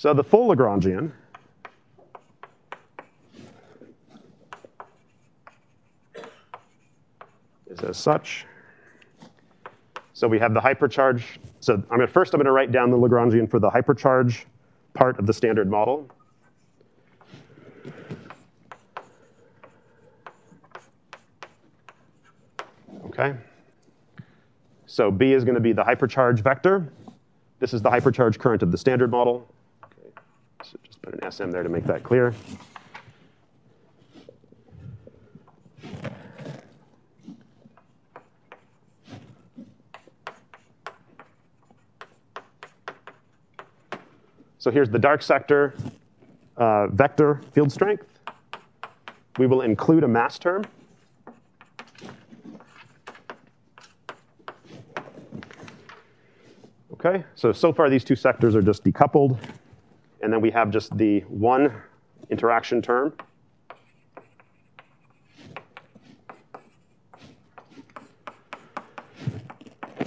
So the full Lagrangian is as such. So we have the hypercharge. So I'm gonna, first I'm going to write down the Lagrangian for the hypercharge part of the standard model. Okay. So B is going to be the hypercharge vector. This is the hypercharge current of the standard model. So just put an SM there to make that clear. So here's the dark sector uh, vector field strength. We will include a mass term. Okay, so so far these two sectors are just decoupled. And then we have just the one interaction term.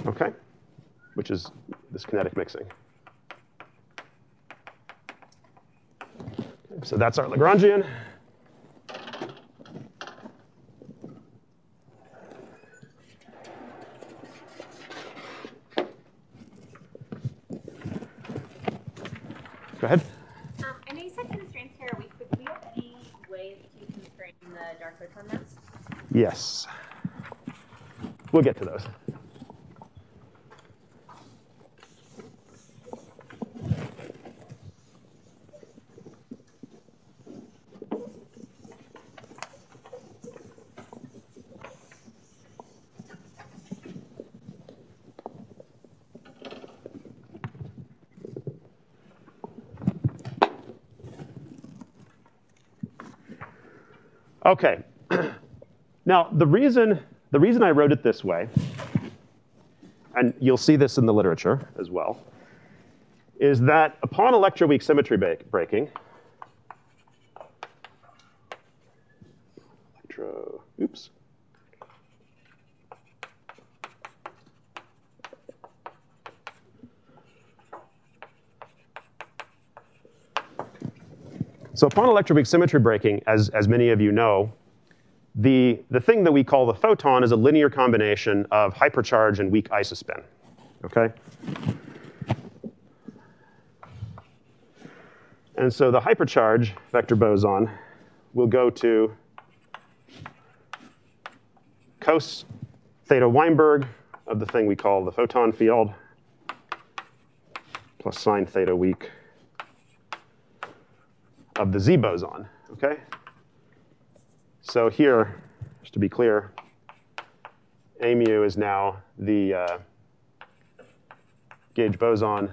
Okay, which is this kinetic mixing. So that's our Lagrangian. Go ahead. Um, I know you said constraints here. We, could we have any ways to constrain the dark photon mass? Yes. We'll get to those. Okay. Now, the reason, the reason I wrote it this way, and you'll see this in the literature as well, is that upon electroweak symmetry break breaking, electro, oops. So upon electroweak symmetry breaking, as, as many of you know, the, the thing that we call the photon is a linear combination of hypercharge and weak isospin, okay? And so the hypercharge vector boson will go to cos theta Weinberg of the thing we call the photon field plus sine theta weak of the Z boson, okay? So here, just to be clear, A mu is now the uh, gauge boson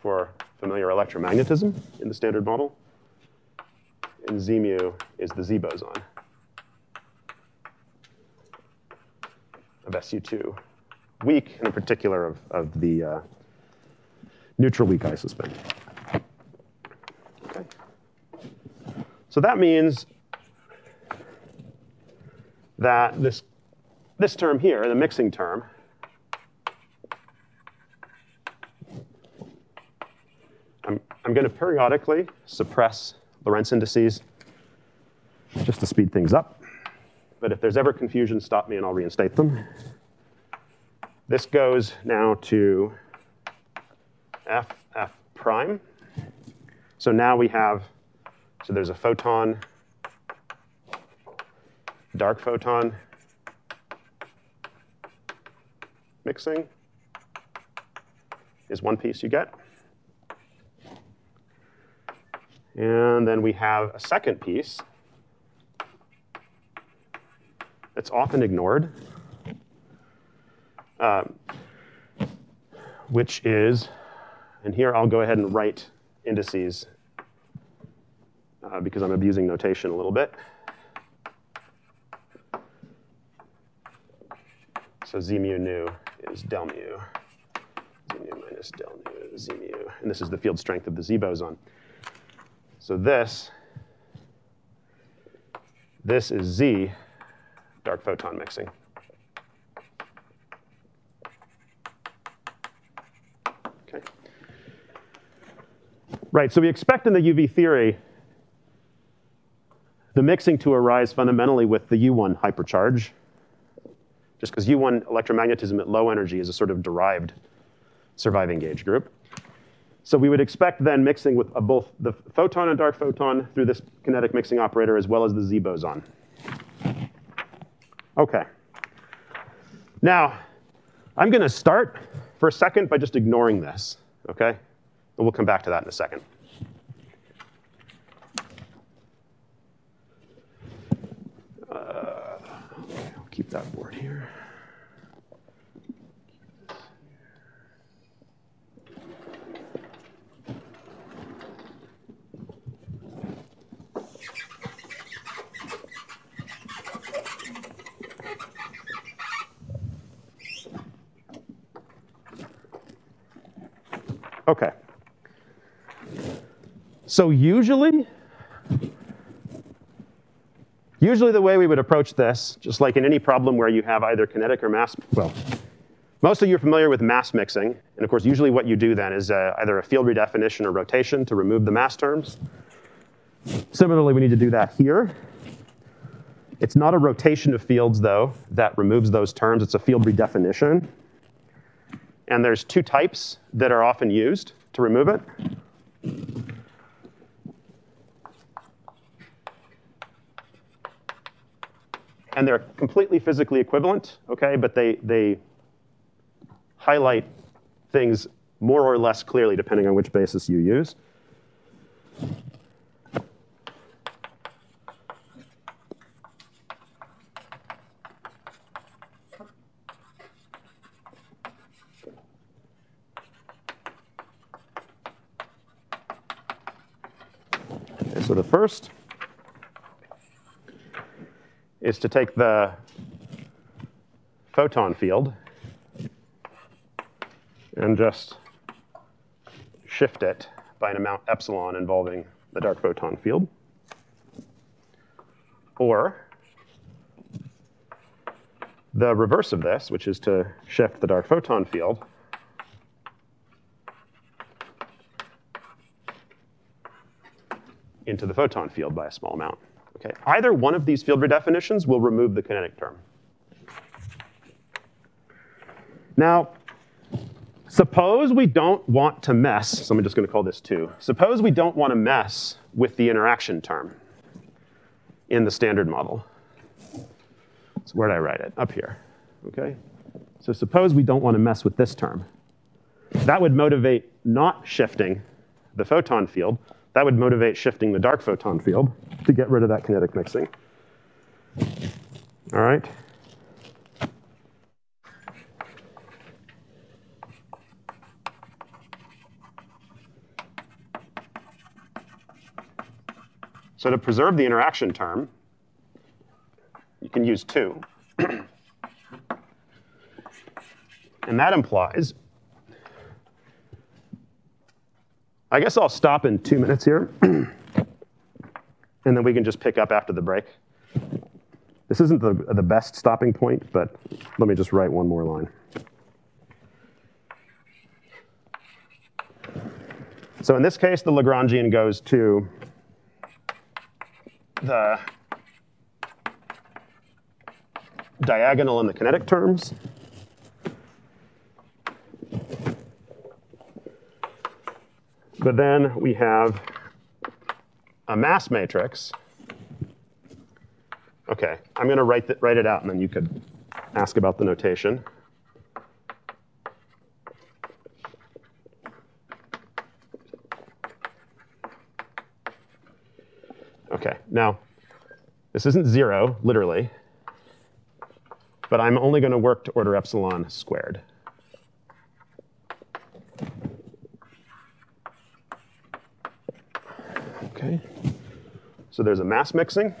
for familiar electromagnetism in the standard model. And Z mu is the Z boson of SU2 weak, and in particular of, of the uh, neutral weak isospin. So that means that this, this term here, the mixing term, I'm, I'm going to periodically suppress Lorentz indices just to speed things up. But if there's ever confusion, stop me and I'll reinstate them. This goes now to F, F prime. So now we have, so there's a photon, dark photon mixing is one piece you get. And then we have a second piece that's often ignored, um, which is, and here I'll go ahead and write indices uh, because I'm abusing notation a little bit. So z mu nu is del mu, z mu minus del nu, z mu, and this is the field strength of the Z boson. So this, this is Z, dark photon mixing. Okay. Right, so we expect in the UV theory the mixing to arise fundamentally with the U1 hypercharge, just because U1 electromagnetism at low energy is a sort of derived surviving gauge group. So we would expect then mixing with uh, both the photon and dark photon through this kinetic mixing operator as well as the Z boson. Okay. Now, I'm going to start for a second by just ignoring this, okay? And we'll come back to that in a second. Uh, okay, I'll keep that board here. Okay. So usually, usually the way we would approach this, just like in any problem where you have either kinetic or mass, well, most of you are familiar with mass mixing. And of course, usually what you do then is uh, either a field redefinition or rotation to remove the mass terms. Similarly, we need to do that here. It's not a rotation of fields, though, that removes those terms. It's a field redefinition. And there's two types that are often used to remove it. And they're completely physically equivalent, okay, but they, they highlight things more or less clearly depending on which basis you use. So the first is to take the photon field and just shift it by an amount epsilon involving the dark photon field. Or the reverse of this, which is to shift the dark photon field into the photon field by a small amount. Okay. Either one of these field redefinitions will remove the kinetic term. Now, suppose we don't want to mess, so I'm just going to call this 2. Suppose we don't want to mess with the interaction term in the standard model. So where did I write it? Up here. Okay? So suppose we don't want to mess with this term. That would motivate not shifting the photon field, That would motivate shifting the dark photon field to get rid of that kinetic mixing. All right. So to preserve the interaction term, you can use two. and that implies, I guess I'll stop in two minutes here, and then we can just pick up after the break. This isn't the, the best stopping point, but let me just write one more line. So in this case, the Lagrangian goes to the diagonal in the kinetic terms. But then we have a mass matrix. Okay, I'm going to write, th- write it out, and then you could ask about the notation. Okay, now, this isn't zero, literally, but I'm only going to work to order epsilon squared. Okay, so there's a mass mixing.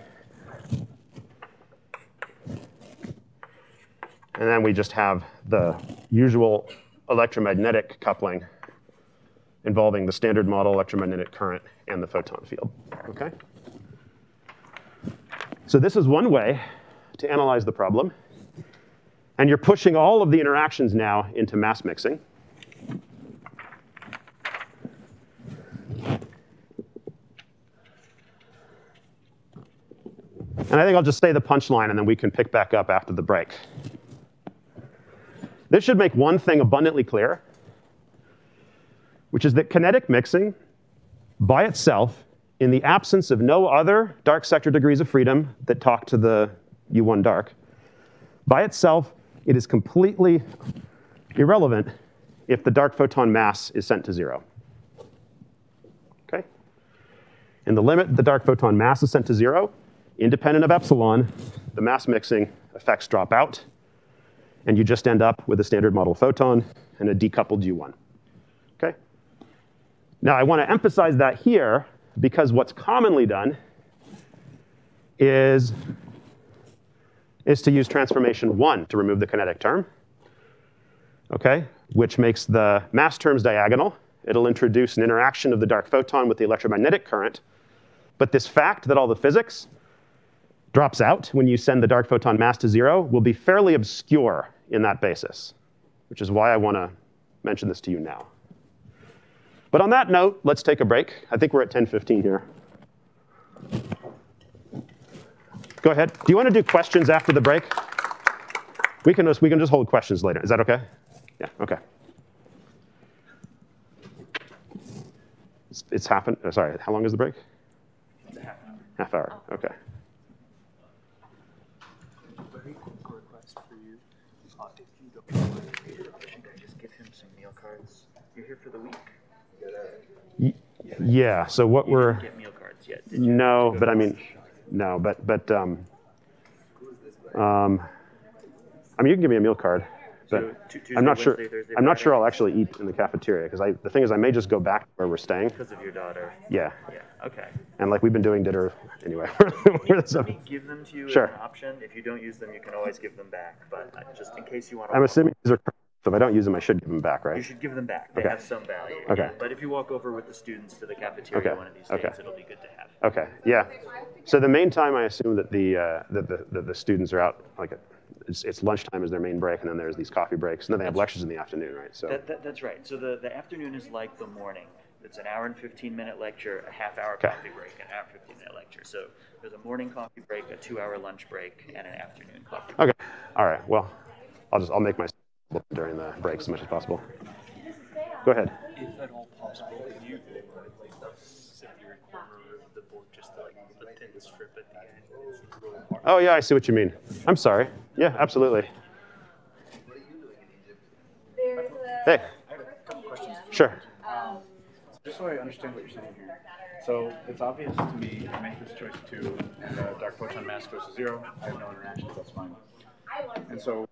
And then we just have the usual electromagnetic coupling involving the standard model electromagnetic current and the photon field. Okay? So this is one way to analyze the problem. And you're pushing all of the interactions now into mass mixing. And I think I'll just say the punchline and then we can pick back up after the break. This should make one thing abundantly clear, which is that kinetic mixing by itself, in the absence of no other dark sector degrees of freedom that talk to the U1 dark, by itself, it is completely irrelevant if the dark photon mass is sent to zero. Okay? In the limit the dark photon mass is sent to zero, independent of epsilon, the mass mixing effects drop out, and you just end up with a standard model photon and a decoupled U1. Okay? Now, I want to emphasize that here because what's commonly done is, is to use transformation 1 to remove the kinetic term, okay, which makes the mass terms diagonal. It'll introduce an interaction of the dark photon with the electromagnetic current. But this fact that all the physics drops out when you send the dark photon mass to zero will be fairly obscure in that basis, which is why I want to mention this to you now. But on that note, let's take a break. I think we're at 10:15 here. Go ahead. Do you want to do questions after the break? We can just, we can just hold questions later. Is that okay? Yeah, okay. It's, it's half an, oh, sorry, how long is the break? Half hour, okay. Very quick request for you. Uh, if you don't want to read it, should I just give him some meal cards? You're here for the week. You gotta Y- Yeah, so what we're, get meal cards yet, no, but I mean, no, but, but, um, um, I mean, you can give me a meal card, but Tu- Tuesday, I'm not sure, Thursday, I'm not sure I'll actually eat in the cafeteria, because I, the thing is, I may just go back where we're staying. Because of your daughter. Yeah, Yeah, okay. and like we've been doing dinner anyway. Let me give them to you Sure. as an option. If you don't use them, you can always give them back. But uh, just in case you want to. I'm assuming these are, so if I don't use them, I should give them back, right? You should give them back. They Okay. have some value. Okay. Yeah, But if you walk over with the students to the cafeteria Okay. one of these Okay. it'll be good to have. Okay, yeah. So the main time I assume that the, uh, that the, that the students are out, like, it's, it's lunchtime is their main break, and then there's these coffee breaks, and then they have lectures in the afternoon, right? So, That, that, that's right. So the, the afternoon is like the morning. It's an hour and 15 minute lecture, a half hour Okay. coffee break, an hour and 15 minute lecture. So there's a morning coffee break, a two hour lunch break, and an afternoon coffee break. okay, all right, well, I'll just, I'll make my during the breaks as much as possible. Go ahead. If at all possible, if you sit your corner of the board just like a thin strip at the end. Oh, yeah, I see what you mean. I'm sorry. Yeah, absolutely. There's a, Hey, I had a couple questions. sure. Just so I understand what you're saying here. So it's obvious to me, I make this choice and uh, Dark Photon Mass goes to zero. I have no interactions, that's fine. And so